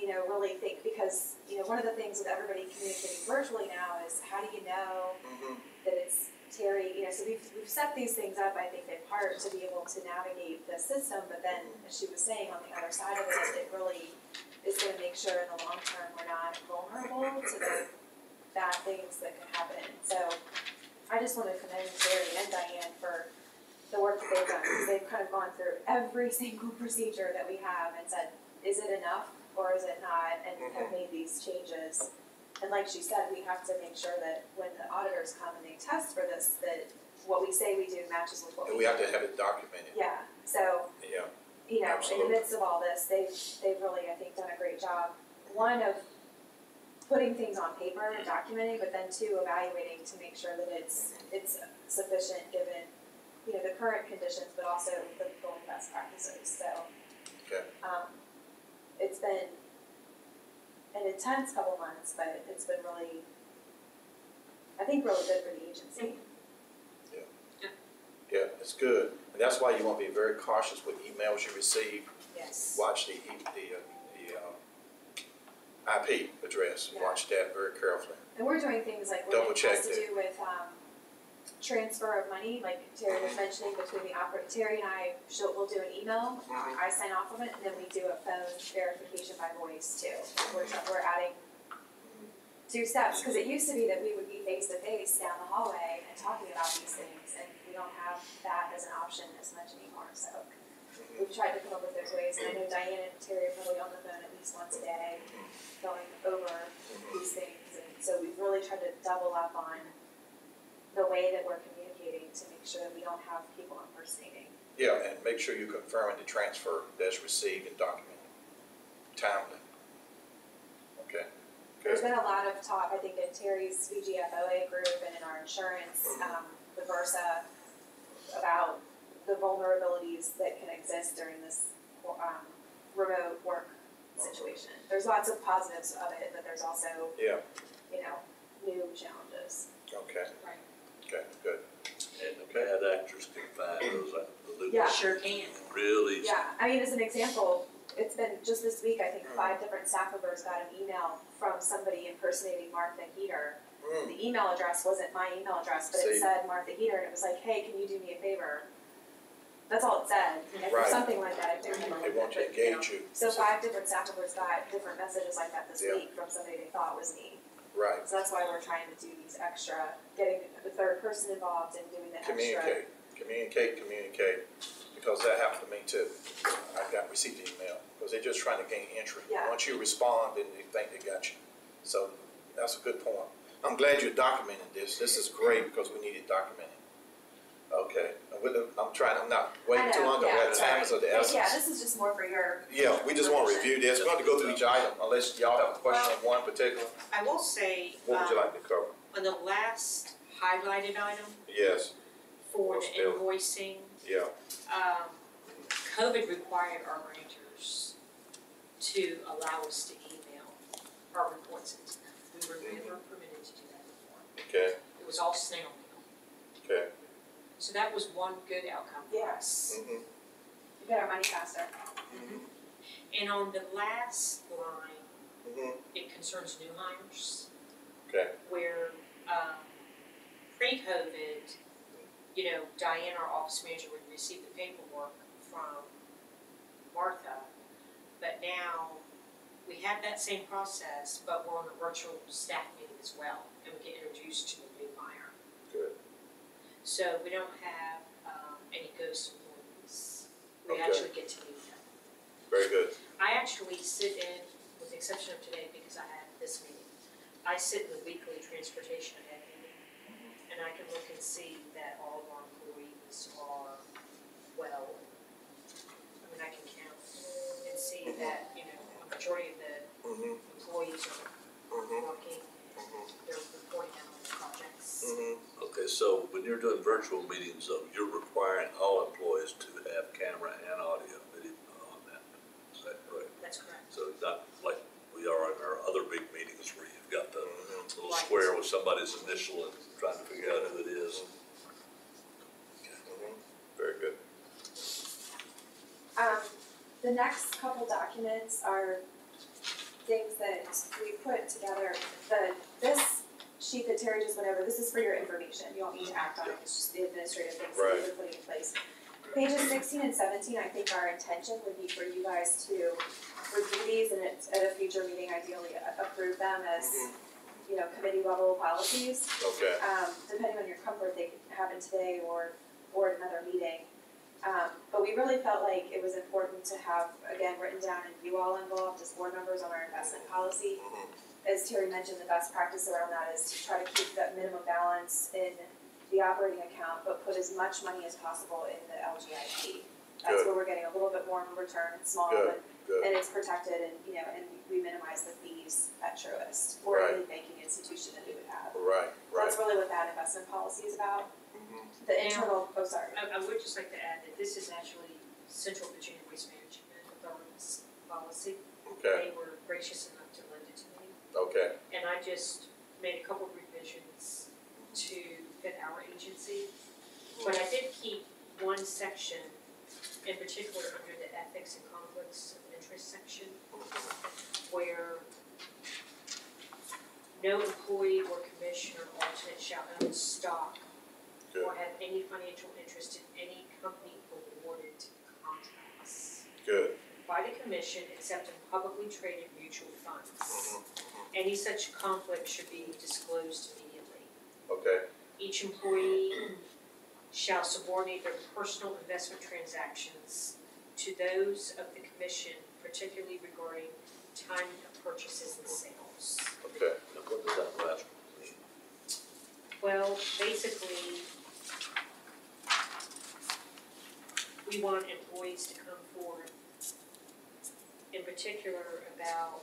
you know, really think, because, you know, one of the things with everybody communicating virtually now is how do you know Mhm. that it's Terry, you know, so we've, we've set these things up, I think, in part to be able to navigate the system, but then, as she was saying, on the other side of it, it really is gonna make sure in the long term, we're not vulnerable to the bad things that could happen. So, I just wanna commend Terry and Diane for the work that they've done, because they've kind of gone through every single procedure that we have and said, is it enough or is it not, and have made these changes. And like she said, we have to make sure that when the auditors come and they test for this, that what we say we do matches with what And we we do. have to have it documented, Yeah, so, yeah. you know, in Absolutely. the midst of all this, they've, they've really, I think, done a great job. One of putting things on paper and documenting, but then two, evaluating to make sure that it's, it's sufficient given, you know, the current conditions, but also the going best practices, so. Okay. Um, it's been an intense couple months, but it's been really, I think really good for the agency. Yeah, Yeah, it's good. And that's why you want to be very cautious with emails you receive. Yes. Watch the, e- the, uh, the, uh, IP address. Yeah. Watch that very carefully. And we're doing things like Double what it check has to that. do with, um, transfer of money, like Terry was mentioning between the oper, Terry and I, she'll, we'll do an email. I sign off of it, and then we do a phone verification by voice too. We're, we're adding two steps, cause it used to be that we would be face to face down the hallway and talking about these things, and we don't have that as an option as much anymore, so. We've tried to come up with those ways, and I know Diane and Terry are probably on the phone at least once a day, going over these things, and so we've really tried to double up on the way that we're communicating to make sure that we don't have people impersonating. Yeah, and make sure you confirm the transfer that's received and documented timely. Okay, There's been a lot of talk, I think in Terry's VGFOA group and in our insurance, um, the VRSA, about the vulnerabilities that can exist during this, um, remote work situation. There's lots of positives of it, but there's also, Yeah, you know, new challenges. okay, Right. Okay, good. And the bad actors can find those out, the Yeah. loopholes Sure can. really. Yeah, I mean, as an example, it's been, just this week, I think five different staff members got an email from somebody impersonating Martha Heeter. Mm, The email address wasn't my email address, but See. it said Martha Heeter, and it was like, hey, can you do me a favor? That's all it said, and for Right. something like that, I do remember. They want to but, you know, engage you. So five different staff members got different messages like that this Yeah. week from somebody they thought was me. Right, So that's why we're trying to do these extra, getting the third person involved and doing the extra. communicate, communicate, communicate, because that happened to me too. I got, received the email, because they're just trying to gain entry. Yeah. Once you respond, then they think they got you. So that's a good point. I'm glad you're documenting this. This is great because we need it documented. Okay, and with the, I'm trying, I'm not waiting too I know, long, 'cause yeah, our time is of the But essence. Yeah, this is just more for your. Yeah, we just wanna review this. We're going to go through each item unless y'all have a question on one particular. I will say, What would you um, like to cover? on the last highlighted item Yes, for the What's the- invoicing, yeah, um, COVID required our grantors to allow us to email our reports into them. We were never permitted to do that before. okay, It was all snail mail. okay. So that was one good outcome for Yeah. us. Mhm, You get our money faster. mhm, And on the last line, mhm, it concerns new hires. okay, where, um, pre-COVID, you know, Diane, our office manager, would receive the paperwork from Martha. But now, we have that same process, but we're on a virtual staff meeting as well, and we get introduced to the new hire. good, So we don't have, um, any ghost employees. We Okay. actually get to meet them. very good. I actually sit in, with the exception of today because I had this meeting, I sit in the weekly transportation meeting. And I can look and see that all of our employees are well. I mean, I can count and see that, you know, a majority of the Mhm, employees are mhm, working, mhm, they're reporting out on projects. mhm. Okay, so when you're doing virtual meetings, though, you're requiring all employees to have camera and audio video on that, is that correct? That's correct. So not like we are in our other big meetings where you've got the little Right. square with somebody's initial and trying to figure out who it is. Mhm, Very good. Um, the next couple documents are things that we put together, the, this sheet that Terry just went over, this is for your information, you don't need to act on it, it's just the administrative things that we're putting in place. Pages sixteen and seventeen, I think our intention would be for you guys to review these and at, at a future meeting, ideally a- approve them as, Mhm. you know, committee level policies. Okay, um, depending on your comfort, they could happen today or, or at another meeting. Um, but we really felt like it was important to have, again, written down and you all involved as board members on our investment policy. Mhm. As Terry mentioned, the best practice around that is to try to keep that minimum balance in the operating account, but put as much money as possible in the LGIP. That's Good. where we're getting a little bit more in return, it's small, Good, but, good, and it's protected and, you know, and we minimize the fees at Truist or Right. any banking institution that we would have. right, right. That's really what that investment policy is about. Mhm. The internal, oh, sorry. I, I would just like to add that this is actually Central Virginia Waste Management Authority's policy. Okay, They were gracious enough to lend it to me, okay, and I just made a couple of revisions to fit our agency. But I did keep one section, in particular under the ethics and conflicts of interest section, where no employee or commissioner or alternate shall own stock or have any financial interest in any company awarded contracts good. By the commission except in publicly traded mutual funds. Mhm. Any such conflict should be disclosed immediately. Okay, Each employee shall subordinate their personal investment transactions to those of the commission, particularly regarding timing of purchases and sales. okay, Now, what does that last one mean? Well, basically, we want employees to come forward, in particular about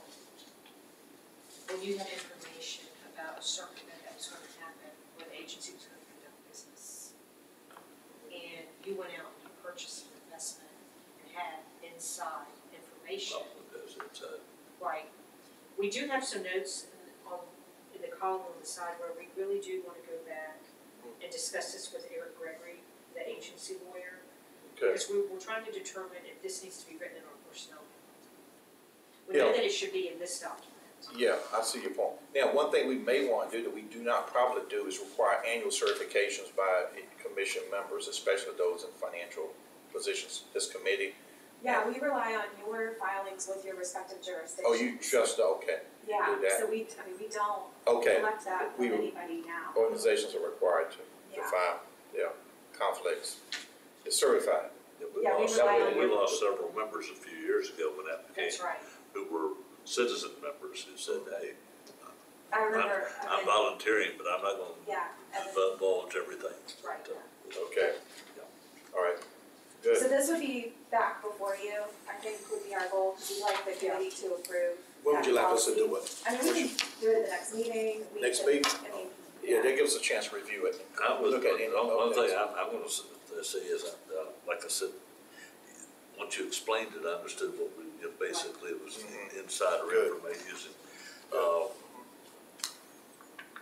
when you have information about a certain event that was gonna happen, when the agency was gonna conduct business. And you went out and you purchased an investment and had inside information. Well, it goes inside. Right. We do have some notes in, on, in the column on the side where we really do wanna go back and discuss this with Eric Gregory, the agency lawyer. okay. Because we, we're trying to determine if this needs to be written in our personnel. Handbook. We know Yeah. that it should be in this document. Yeah, I see your point. Now, one thing we may want to do that we do not probably do is require annual certifications by commission members, especially those in financial positions, this committee. Yeah, we rely on your filings with your respective jurisdictions. Oh, you just, okay, Yeah, that. so we, I mean, we don't okay. collect that from We- anybody now. Organizations are required to, to Yeah. file, yeah, conflicts. It's certified. Yeah, we Yeah, we lost, rely on we lost several members a few years ago when that became, That's right. Who were citizen members who said, hey, I remember, I'm Evan- volunteering, but I'm not yeah, gonna Evan- divulge everything. Right. But, uh, Okay. All right, So good. this would be back before you, I think would be our goal, because we'd like the committee to approve. When would you that like us to policy. do it? I mean, we can do it at the next meeting, we Next could- meeting? I mean, Yeah, that gives us a chance to review it. I was, Look at any one, one thing notes. I, I wanna s- to say is, uh, like I said, once you explained it, I understood what we, you know, basically it was insider Good. information. Uh,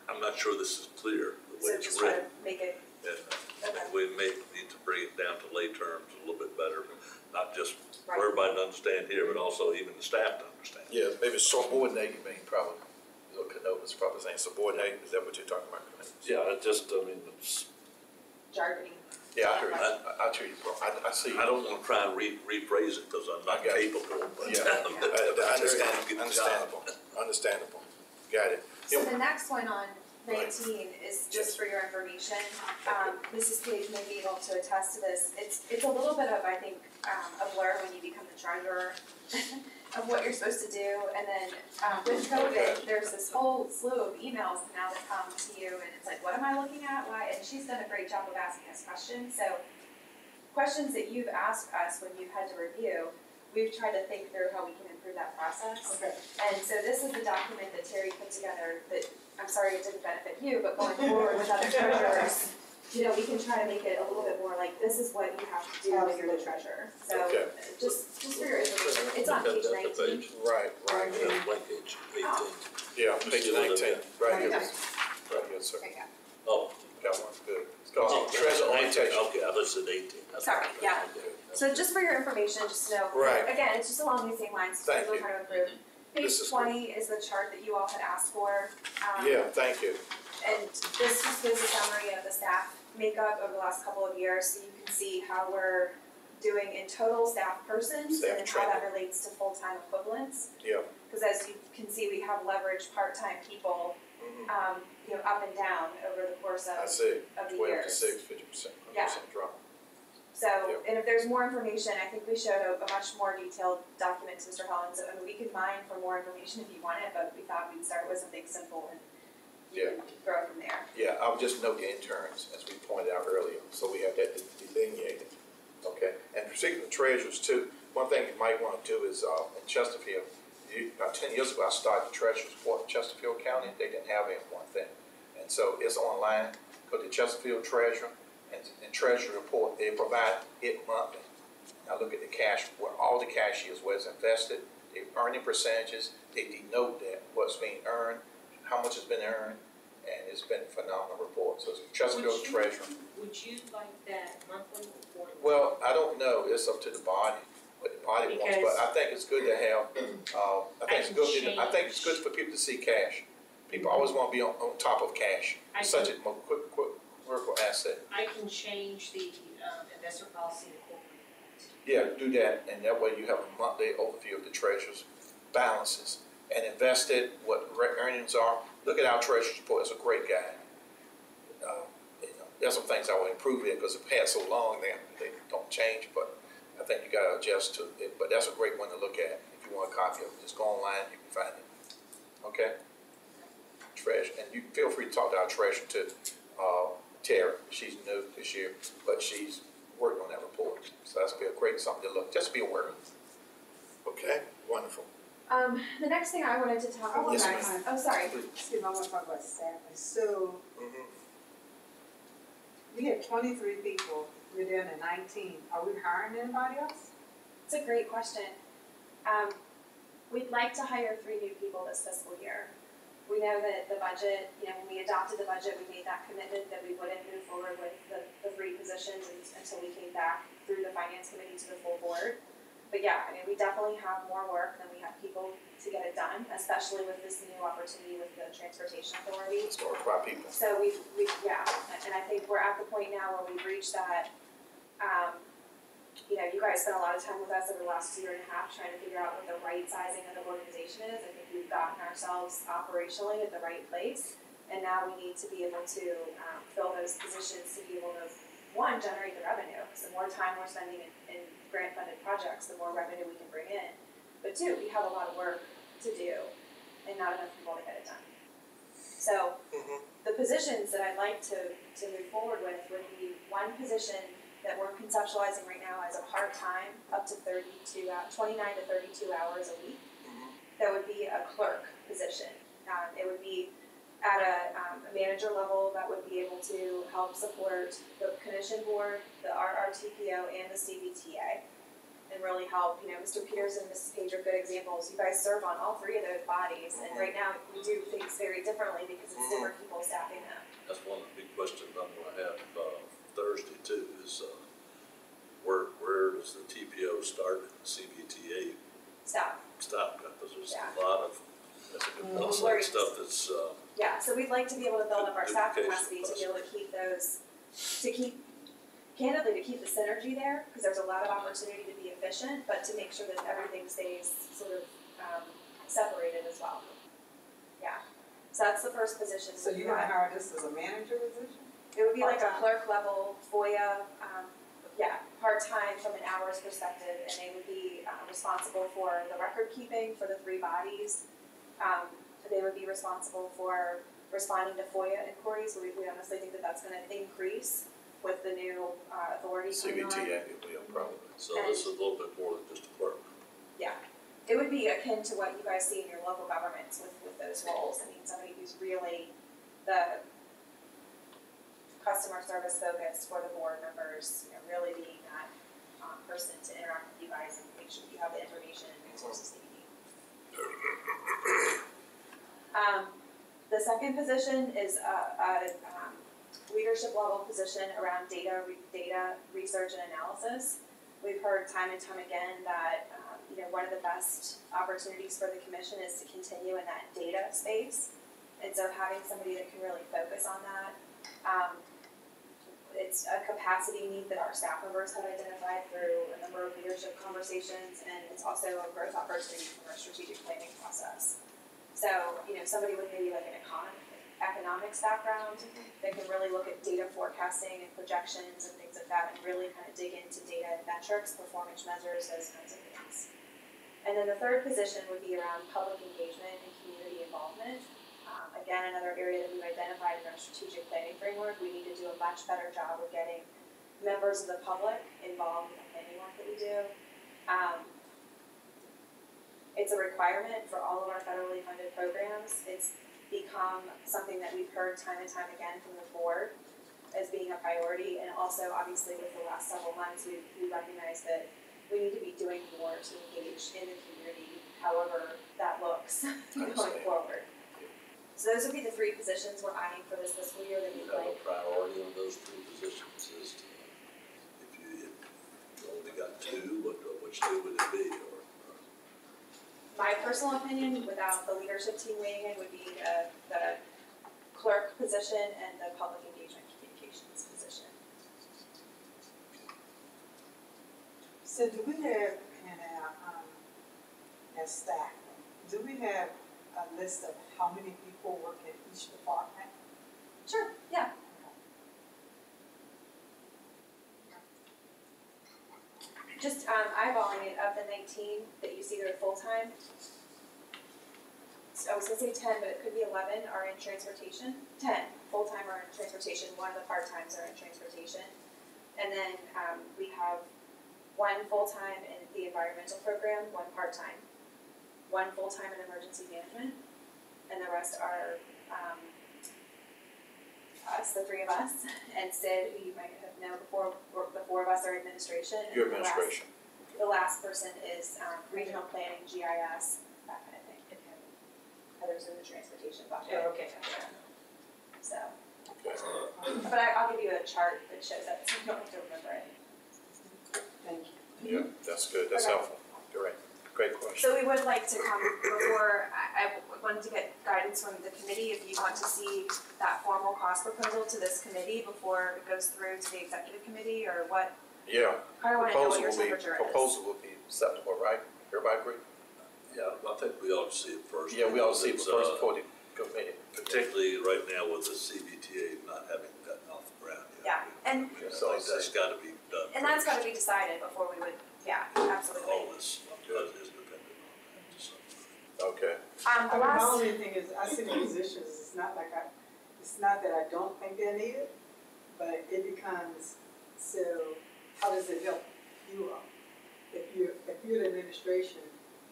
I'm not sure this is clear, the way So it's just try written. to make it, And okay, we may need to bring it down to lay terms a little bit better, not just for Right. everybody to understand here, but also even the staff to understand. Yeah, maybe subordinate, you mean, probably, little connotes, probably saying subordinate, is that what you're talking about? Yeah, it just, I mean, it's, jargony. Yeah, I heard, you. I, I hear you, bro, I, I see. I don't wanna try and re- rephrase it, cause I'm not I got you. capable, but. Yeah, I- I understand, understandable, understandable, got it. So Yeah. the next one on Right. nineteen is just for your information, um, Mrs. Page may be able to attest to this, it's, it's a little bit of, I think, um, a blur when you become the treasurer of what you're supposed to do, and then, um, with COVID, there's this whole slew of emails now that come to you, and it's like, what am I looking at, why, and she's done a great job of asking us questions, so questions that you've asked us when you've had to review, we've tried to think through how we can improve that process. Okay. And so this is the document that Terry put together that, I'm sorry it didn't benefit you, but going forward with other treasurers, you know, we can try to make it a little bit more like, this is what you have to do when you're the treasurer. So, Okay. just, just for your information, it's on page nineteen. page. Right, right, Yeah, blank page eighteen. yeah, page nineteen, right here, right here, sir, Oh. got one, good. It's called treasure orientation. Okay, I thought it said eighteen. That's Sorry, fine. yeah. So just for your information, just to know, Right. again, it's just along these same lines, so Thank we're you. trying to improve. Page This is twenty is the chart that you all had asked for. Um, Yeah, thank you, And this just gives a summary of the staff makeup over the last couple of years, so you can see how we're doing in total staff persons Staff and how that relates to full-time equivalents. yeah. Because as you can see, we have leveraged part-time people, Mhm. um, you know, up and down over the course I of, see, of the twelve to years. six, fifty percent, hundred Yeah. percent drop. So, and if there's more information, I think we showed a, a much more detailed document to Mr. Holland, so, I mean, we could mine for more information if you want it, but we thought we'd start with something simple and can grow from there. Yeah, I would just note the interns, as we pointed out earlier, so we have that delineated. Okay, and particularly the treasurers too, one thing you might wanna do is, uh, in Chesterfield, you, about ten years ago, I started the treasurer's report in Chesterfield County, they didn't have any one thing. And so it's online, go to Chesterfield Treasurer, and, and Treasury Report, they provide it monthly. Now look at the cash, where all the cash is, where it's invested, the earning percentages, they denote that, what's being earned, how much has been earned, and it's been a phenomenal report, so it's Chesterfield Would you- Treasurer. Would you like that monthly or quarterly? Well, I don't know, it's up to the body, what the body wants, but I think it's good to have, uh, I think it's good, I think it's good for people to see cash. People always wanna be on, on top of cash, I It's such a mo- quick, quick, critical asset. I can change the um investment policy to corporate. Yeah, do that, and that way you have a monthly overview of the treasurer's balances and invest it, what earnings are. Look at our treasurer's report, it's a great guide. Uh, you know, There's some things I would improve in because it had so long, they, they don't change, but I think you gotta adjust to it, but that's a great one to look at. If you want a copy of it, just go online, you can find it. Okay? Treasure, and you feel free to talk to our treasurer too, uh, Tara, she's new this year, but she's working on that report. So that's be a great something to look, just be aware of. Okay, wonderful. Um, the next thing I wanted to talk I about. Yes, to. Oh, sorry. excuse me, I want to talk about staffing. So Mhm. we had twenty-three people, we're down to nineteen. Are we hiring anybody else? It's a great question. Um, we'd like to hire three new people this fiscal year. We know that the budget, you know, when we adopted the budget, we made that commitment that we wouldn't move forward with the, the three positions until we came back through the finance committee to the full board. But yeah, I mean, we definitely have more work than we have people to get it done, especially with this new opportunity with the transportation authority. It's gonna require people. So we, we, yeah, and I think we're at the point now where we've reached that, um, you know, you guys spent a lot of time with us over the last year and a half trying to figure out what the right sizing of the organization is. I think we've gotten ourselves operationally at the right place. And now we need to be able to, um, fill those positions to be able to, one, generate the revenue. Because the more time we're spending in, in grant funded projects, the more revenue we can bring in. But two, we have a lot of work to do and not enough people to get it done. So, Mhm. the positions that I'd like to, to move forward with would be one position that we're conceptualizing right now as a part-time, up to thirty-two, hou- twenty-nine to thirty-two hours a week. That would be a clerk position. Um, it would be at a, um, a manager level that would be able to help support the commission board, the RRTPO, and the CVTA. And really help, you know, Mr. Peters and Mrs. Page are good examples. You guys serve on all three of those bodies, and right now we do things very differently because it's different people staffing them. That's one of the big questions I'm gonna have, uh, Thursday too, is, uh, where, where does the TPO start and the CVTA stop? stop? Because there's Yeah. a lot of, That's a good Mhm. stuff that's, uh, Yeah, so we'd like to be able to build up our staff capacity to be able to keep those, to keep, candidly, to keep the synergy there, because there's a lot of opportunity to be efficient, but to make sure that everything stays sort of, um, separated as well. Yeah, so that's the first position. So you're gonna hire this as a manager position? It would be like a clerk level FOIA, um, yeah, part-time from an hours perspective, and they would be, uh, responsible for the record keeping for the three bodies. Um, they would be responsible for responding to FOIA inquiries, we, we honestly think that that's gonna increase with the new, uh, authority coming on. CVTA, it probably. so this is a little bit more than just a clerk. Yeah, it would be akin to what you guys see in your local governments with, with those roles, I mean, somebody who's really the customer service focused for the board members, you know, really being that, um, person to interact with you guys and make sure you have the information and resources that you need. Um, the second position is a, a, um, leadership level position around data, re- data research and analysis. We've heard time and time again that, um, you know, one of the best opportunities for the commission is to continue in that data space. And so having somebody that can really focus on that, um, it's a capacity need that our staff members have identified through a number of leadership conversations, and it's also a growth opportunity from our strategic planning process. So, you know, somebody with maybe like an econ, economics background that can really look at data forecasting and projections and things like that and really kind of dig into data and metrics, performance measures, those kinds of things. And then the third position would be around public engagement and community involvement. Um, again, another area that we've identified in our strategic planning framework, we need to do a much better job of getting members of the public involved in the planning work that we do. Um, it's a requirement for all of our federally funded programs. It's become something that we've heard time and time again from the board as being a priority, and also obviously with the last several months, we, we recognize that we need to be doing more to engage in the community, however that looks going forward. So those would be the three positions we're eyeing for this fiscal year that You have like. a priority on those three positions, is to, if you, if you only got two, what, which two would it be, My personal opinion, without the leadership team weighing in, would be the, the clerk position and the public engagement communications position. So do we have in our, um, as staff, do we have a list of how many people work in each department? Sure, yeah. Just, um, eyeballing it, of the nineteen that you see there full-time, so I was gonna say ten, but it could be eleven are in transportation, ten full-time are in transportation, one of the part-times are in transportation. And then, um, we have one full-time in the environmental program, one part-time, one full-time in emergency management, and the rest are, um, us, the three of us, and Sid, who you might have known before, or the four of us are administration. and Your the last- administration. The last person is, um, regional planning, GIS, that kind of thing. Others in the transportation bucket. Oh, okay. So, Okay. but I, I'll give you a chart that shows that, so you don't have to remember it. Thank you. Yeah, that's good, that's Okay. helpful. Great, great question. So we would like to come before, I, I wanted to get guidance from the committee, if you want to see that formal cost proposal to this committee before it goes through to the executive committee, or what, Yeah, I wanna know what proposal your will be, temperature is. proposal will be acceptable, right? Everybody agree? Yeah, I think we ought to see it first. Yeah, we all see it first it's, uh, before the committee. Particularly right now with the CVTA not having gotten off the ground yet. Yeah, and- I think that's gotta be done And that's gotta be decided before we would, yeah, absolutely. All this, is dependent on that to some degree. Okay, Um, I the mean, my only thing is, I see the positions, it's not like I, it's not that I don't think they're needed, but it becomes, so how does it help you all? If you, if you're the administration,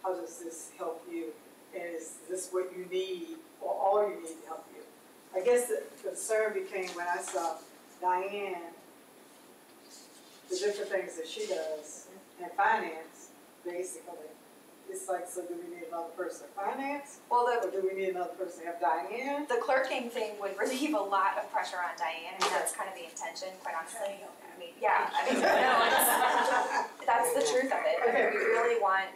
how does this help you? And is this what you need, or all you need to help you? I guess the concern became when I saw Diane, the different things that she does in finance, basically. It's like, so do we need another person to finance? well, the, Or do we need another person to have Diane? the clerking thing would relieve a lot of pressure on Diane, and that's kind of the intention, quite honestly. I mean, yeah, I mean, no, it's, that's the truth of it. I mean, we really want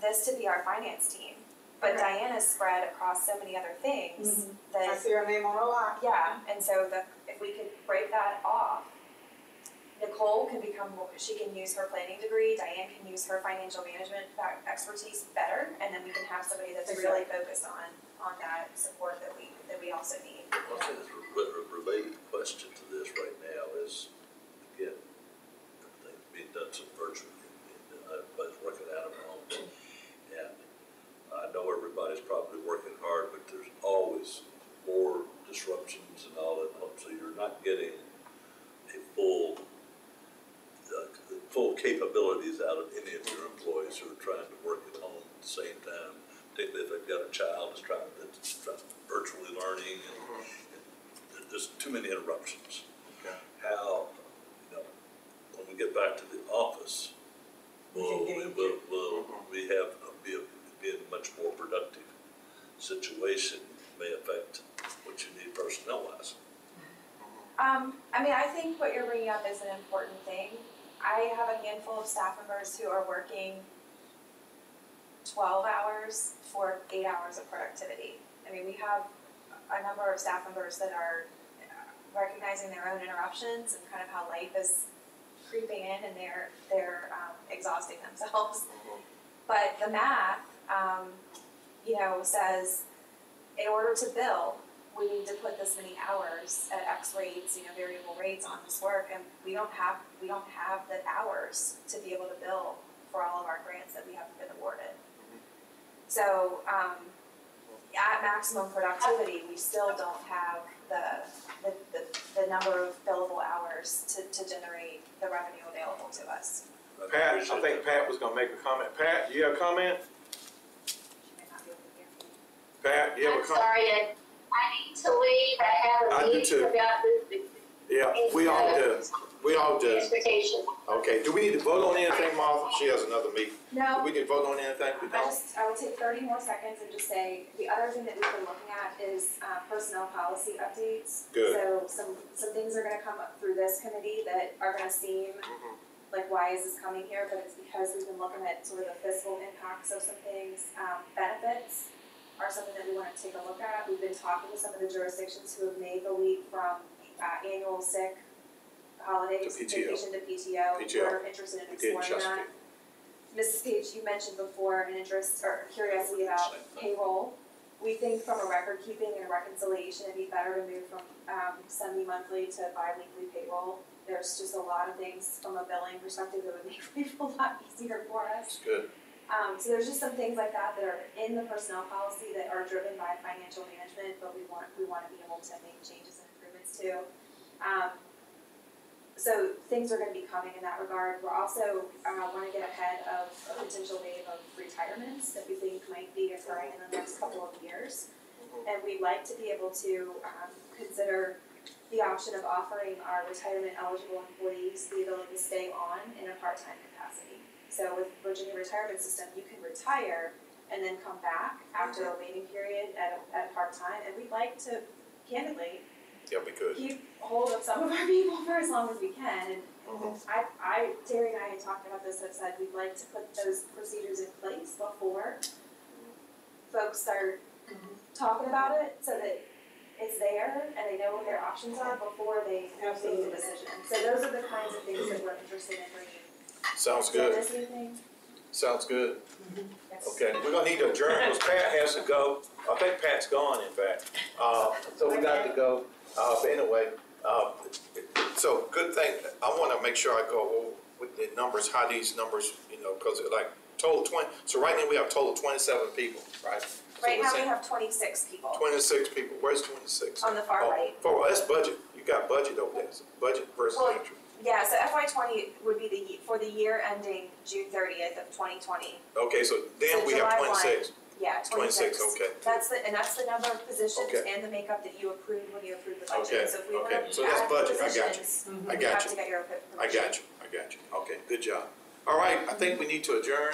this to be our finance team. But Okay. Diane is spread across so many other things mm-hmm. I that, see her name on a lot. yeah, and so the, if we could break that off, Nicole can become, more- she can use her planning degree, Diane can use her financial management back- expertise better, and then we can have somebody that's really focused on, on that support that we, that we also need. One thing that's re- re- related question to this right now is, again, everything's being done so virtually, and everybody's working out of homes. And I know everybody's probably working hard, but there's always more disruptions and all that, so you're not getting a full, uh, full capabilities out of any of your employees who are trying to work at home at the same time, particularly if they've got a child that's trying, that's trying virtually learning and and there's too many interruptions. Okay. How, you know, when we get back to the office, will, we Engage. will, will we have, a- be a, be a much more productive situation may affect what you need personnel wise. Um, I mean, I think what you're bringing up is an important thing. I have a handful of staff members who are working twelve hours for eight hours of productivity. I mean, we have a number of staff members that are recognizing their own interruptions and kind of how life is creeping in and they're, they're, um, exhausting themselves. But the math, um, you know, says in order to bill, we need to put this many hours at X rates, you know, variable rates on this work, and we don't have, we don't have the hours to be able to bill for all of our grants that we haven't been awarded. So, um, yeah, maximum productivity, we still don't have the, the, the, the number of billable hours to, to generate the revenue available to us. Pat, I think Pat was gonna make a comment. Pat, you have a comment? She may not be able to hear me. Pat, you have a I'm comment? sorry, I, I need to leave, I have I a do meeting too. about this, Yeah, we all do. We all do. transportation. Okay, do we need to vote on anything, Martha? She has another meeting. Do No, we need to vote on anything? We I don't? just, I would take thirty more seconds and just say, the other thing that we've been looking at is, uh, personnel policy updates. Good. So some, some things are gonna come up through this committee that are gonna seem Mhm. like, why is this coming here? But it's because we've been looking at sort of the fiscal impacts of some things, um, benefits are something that we wanna take a look at. We've been talking to some of the jurisdictions who have made the leap from, uh, annual sick holidays, To PTO. vacation to PTO, PTO. we're interested in exploring that. Mrs. Page, you mentioned before an interest or curiosity about payroll. We think from a record keeping and a reconciliation, it'd be better to move from um semi-monthly to bi-weekly payroll. There's just a lot of things from a billing perspective that would make life a lot easier for us. It's good. Um, so there's just some things like that that are in the personnel policy that are driven by financial management, but we want, we wanna be able to make changes and improvements to. Um, so things are gonna be coming in that regard. We're also, uh, wanna get ahead of a potential wave of retirements that we think might be occurring in the next couple of years. And we'd like to be able to, um, consider the option of offering our retirement eligible employees the ability to stay on in a part-time capacity. So with Virginia retirement system, you can retire and then come back after a waiting period at a, at part-time, and we'd like to candidly Yeah, we could. keep hold of some of our people for as long as we can, and Mhm. I, I, Terry and I had talked about this, have said we'd like to put those procedures in place before folks start talking about it, so that it's there and they know what their options are before they make Absolutely. the decision. So those are the kinds of things that we're interested in bringing. Sounds good. Sounds good. Yes. Okay, we're gonna need to adjourn, because Pat has to go. I think Pat's gone, in fact. Uh, so we got to go. Uh, but anyway, uh, so good thing, I wanna make sure I go over with the numbers, how these numbers, you know, because like total twenty, so right now we have total twenty-seven people, right? So Right we're now we saying have twenty-six people Twenty-six people, where's twenty-six? on the far Oh, right. For, that's budget, you got budget over there, budget versus Well, actual. Yeah, so FY twenty would be the, ye- for the year ending June thirtieth of twenty twenty. Okay, so then So we have July one. twenty-six, Yeah, twenty-six. twenty-six, okay. That's the, and that's the number of positions Okay. and the makeup that you approved when you approved the Okay, budget. So if we okay. So that's add budget. I got you. positions, I you got have you. to get your permission. I got you, I got you. Okay, good job. All right, I think we need to adjourn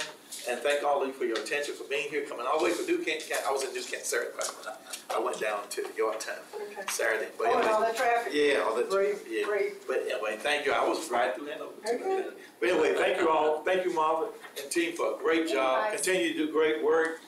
and thank all of you for your attention, for being here, coming all the way from New Kent, I was in New Kent Saturday, but I went down to Yorktown Okay. Saturday. But Oh, and all anyway, that traffic. yeah, all that, Great, yeah. great. But anyway, thank you. I was right through Hanover too. Okay. But anyway, thank you all. Thank you, Marvin and team for a great job. Continue to do great work.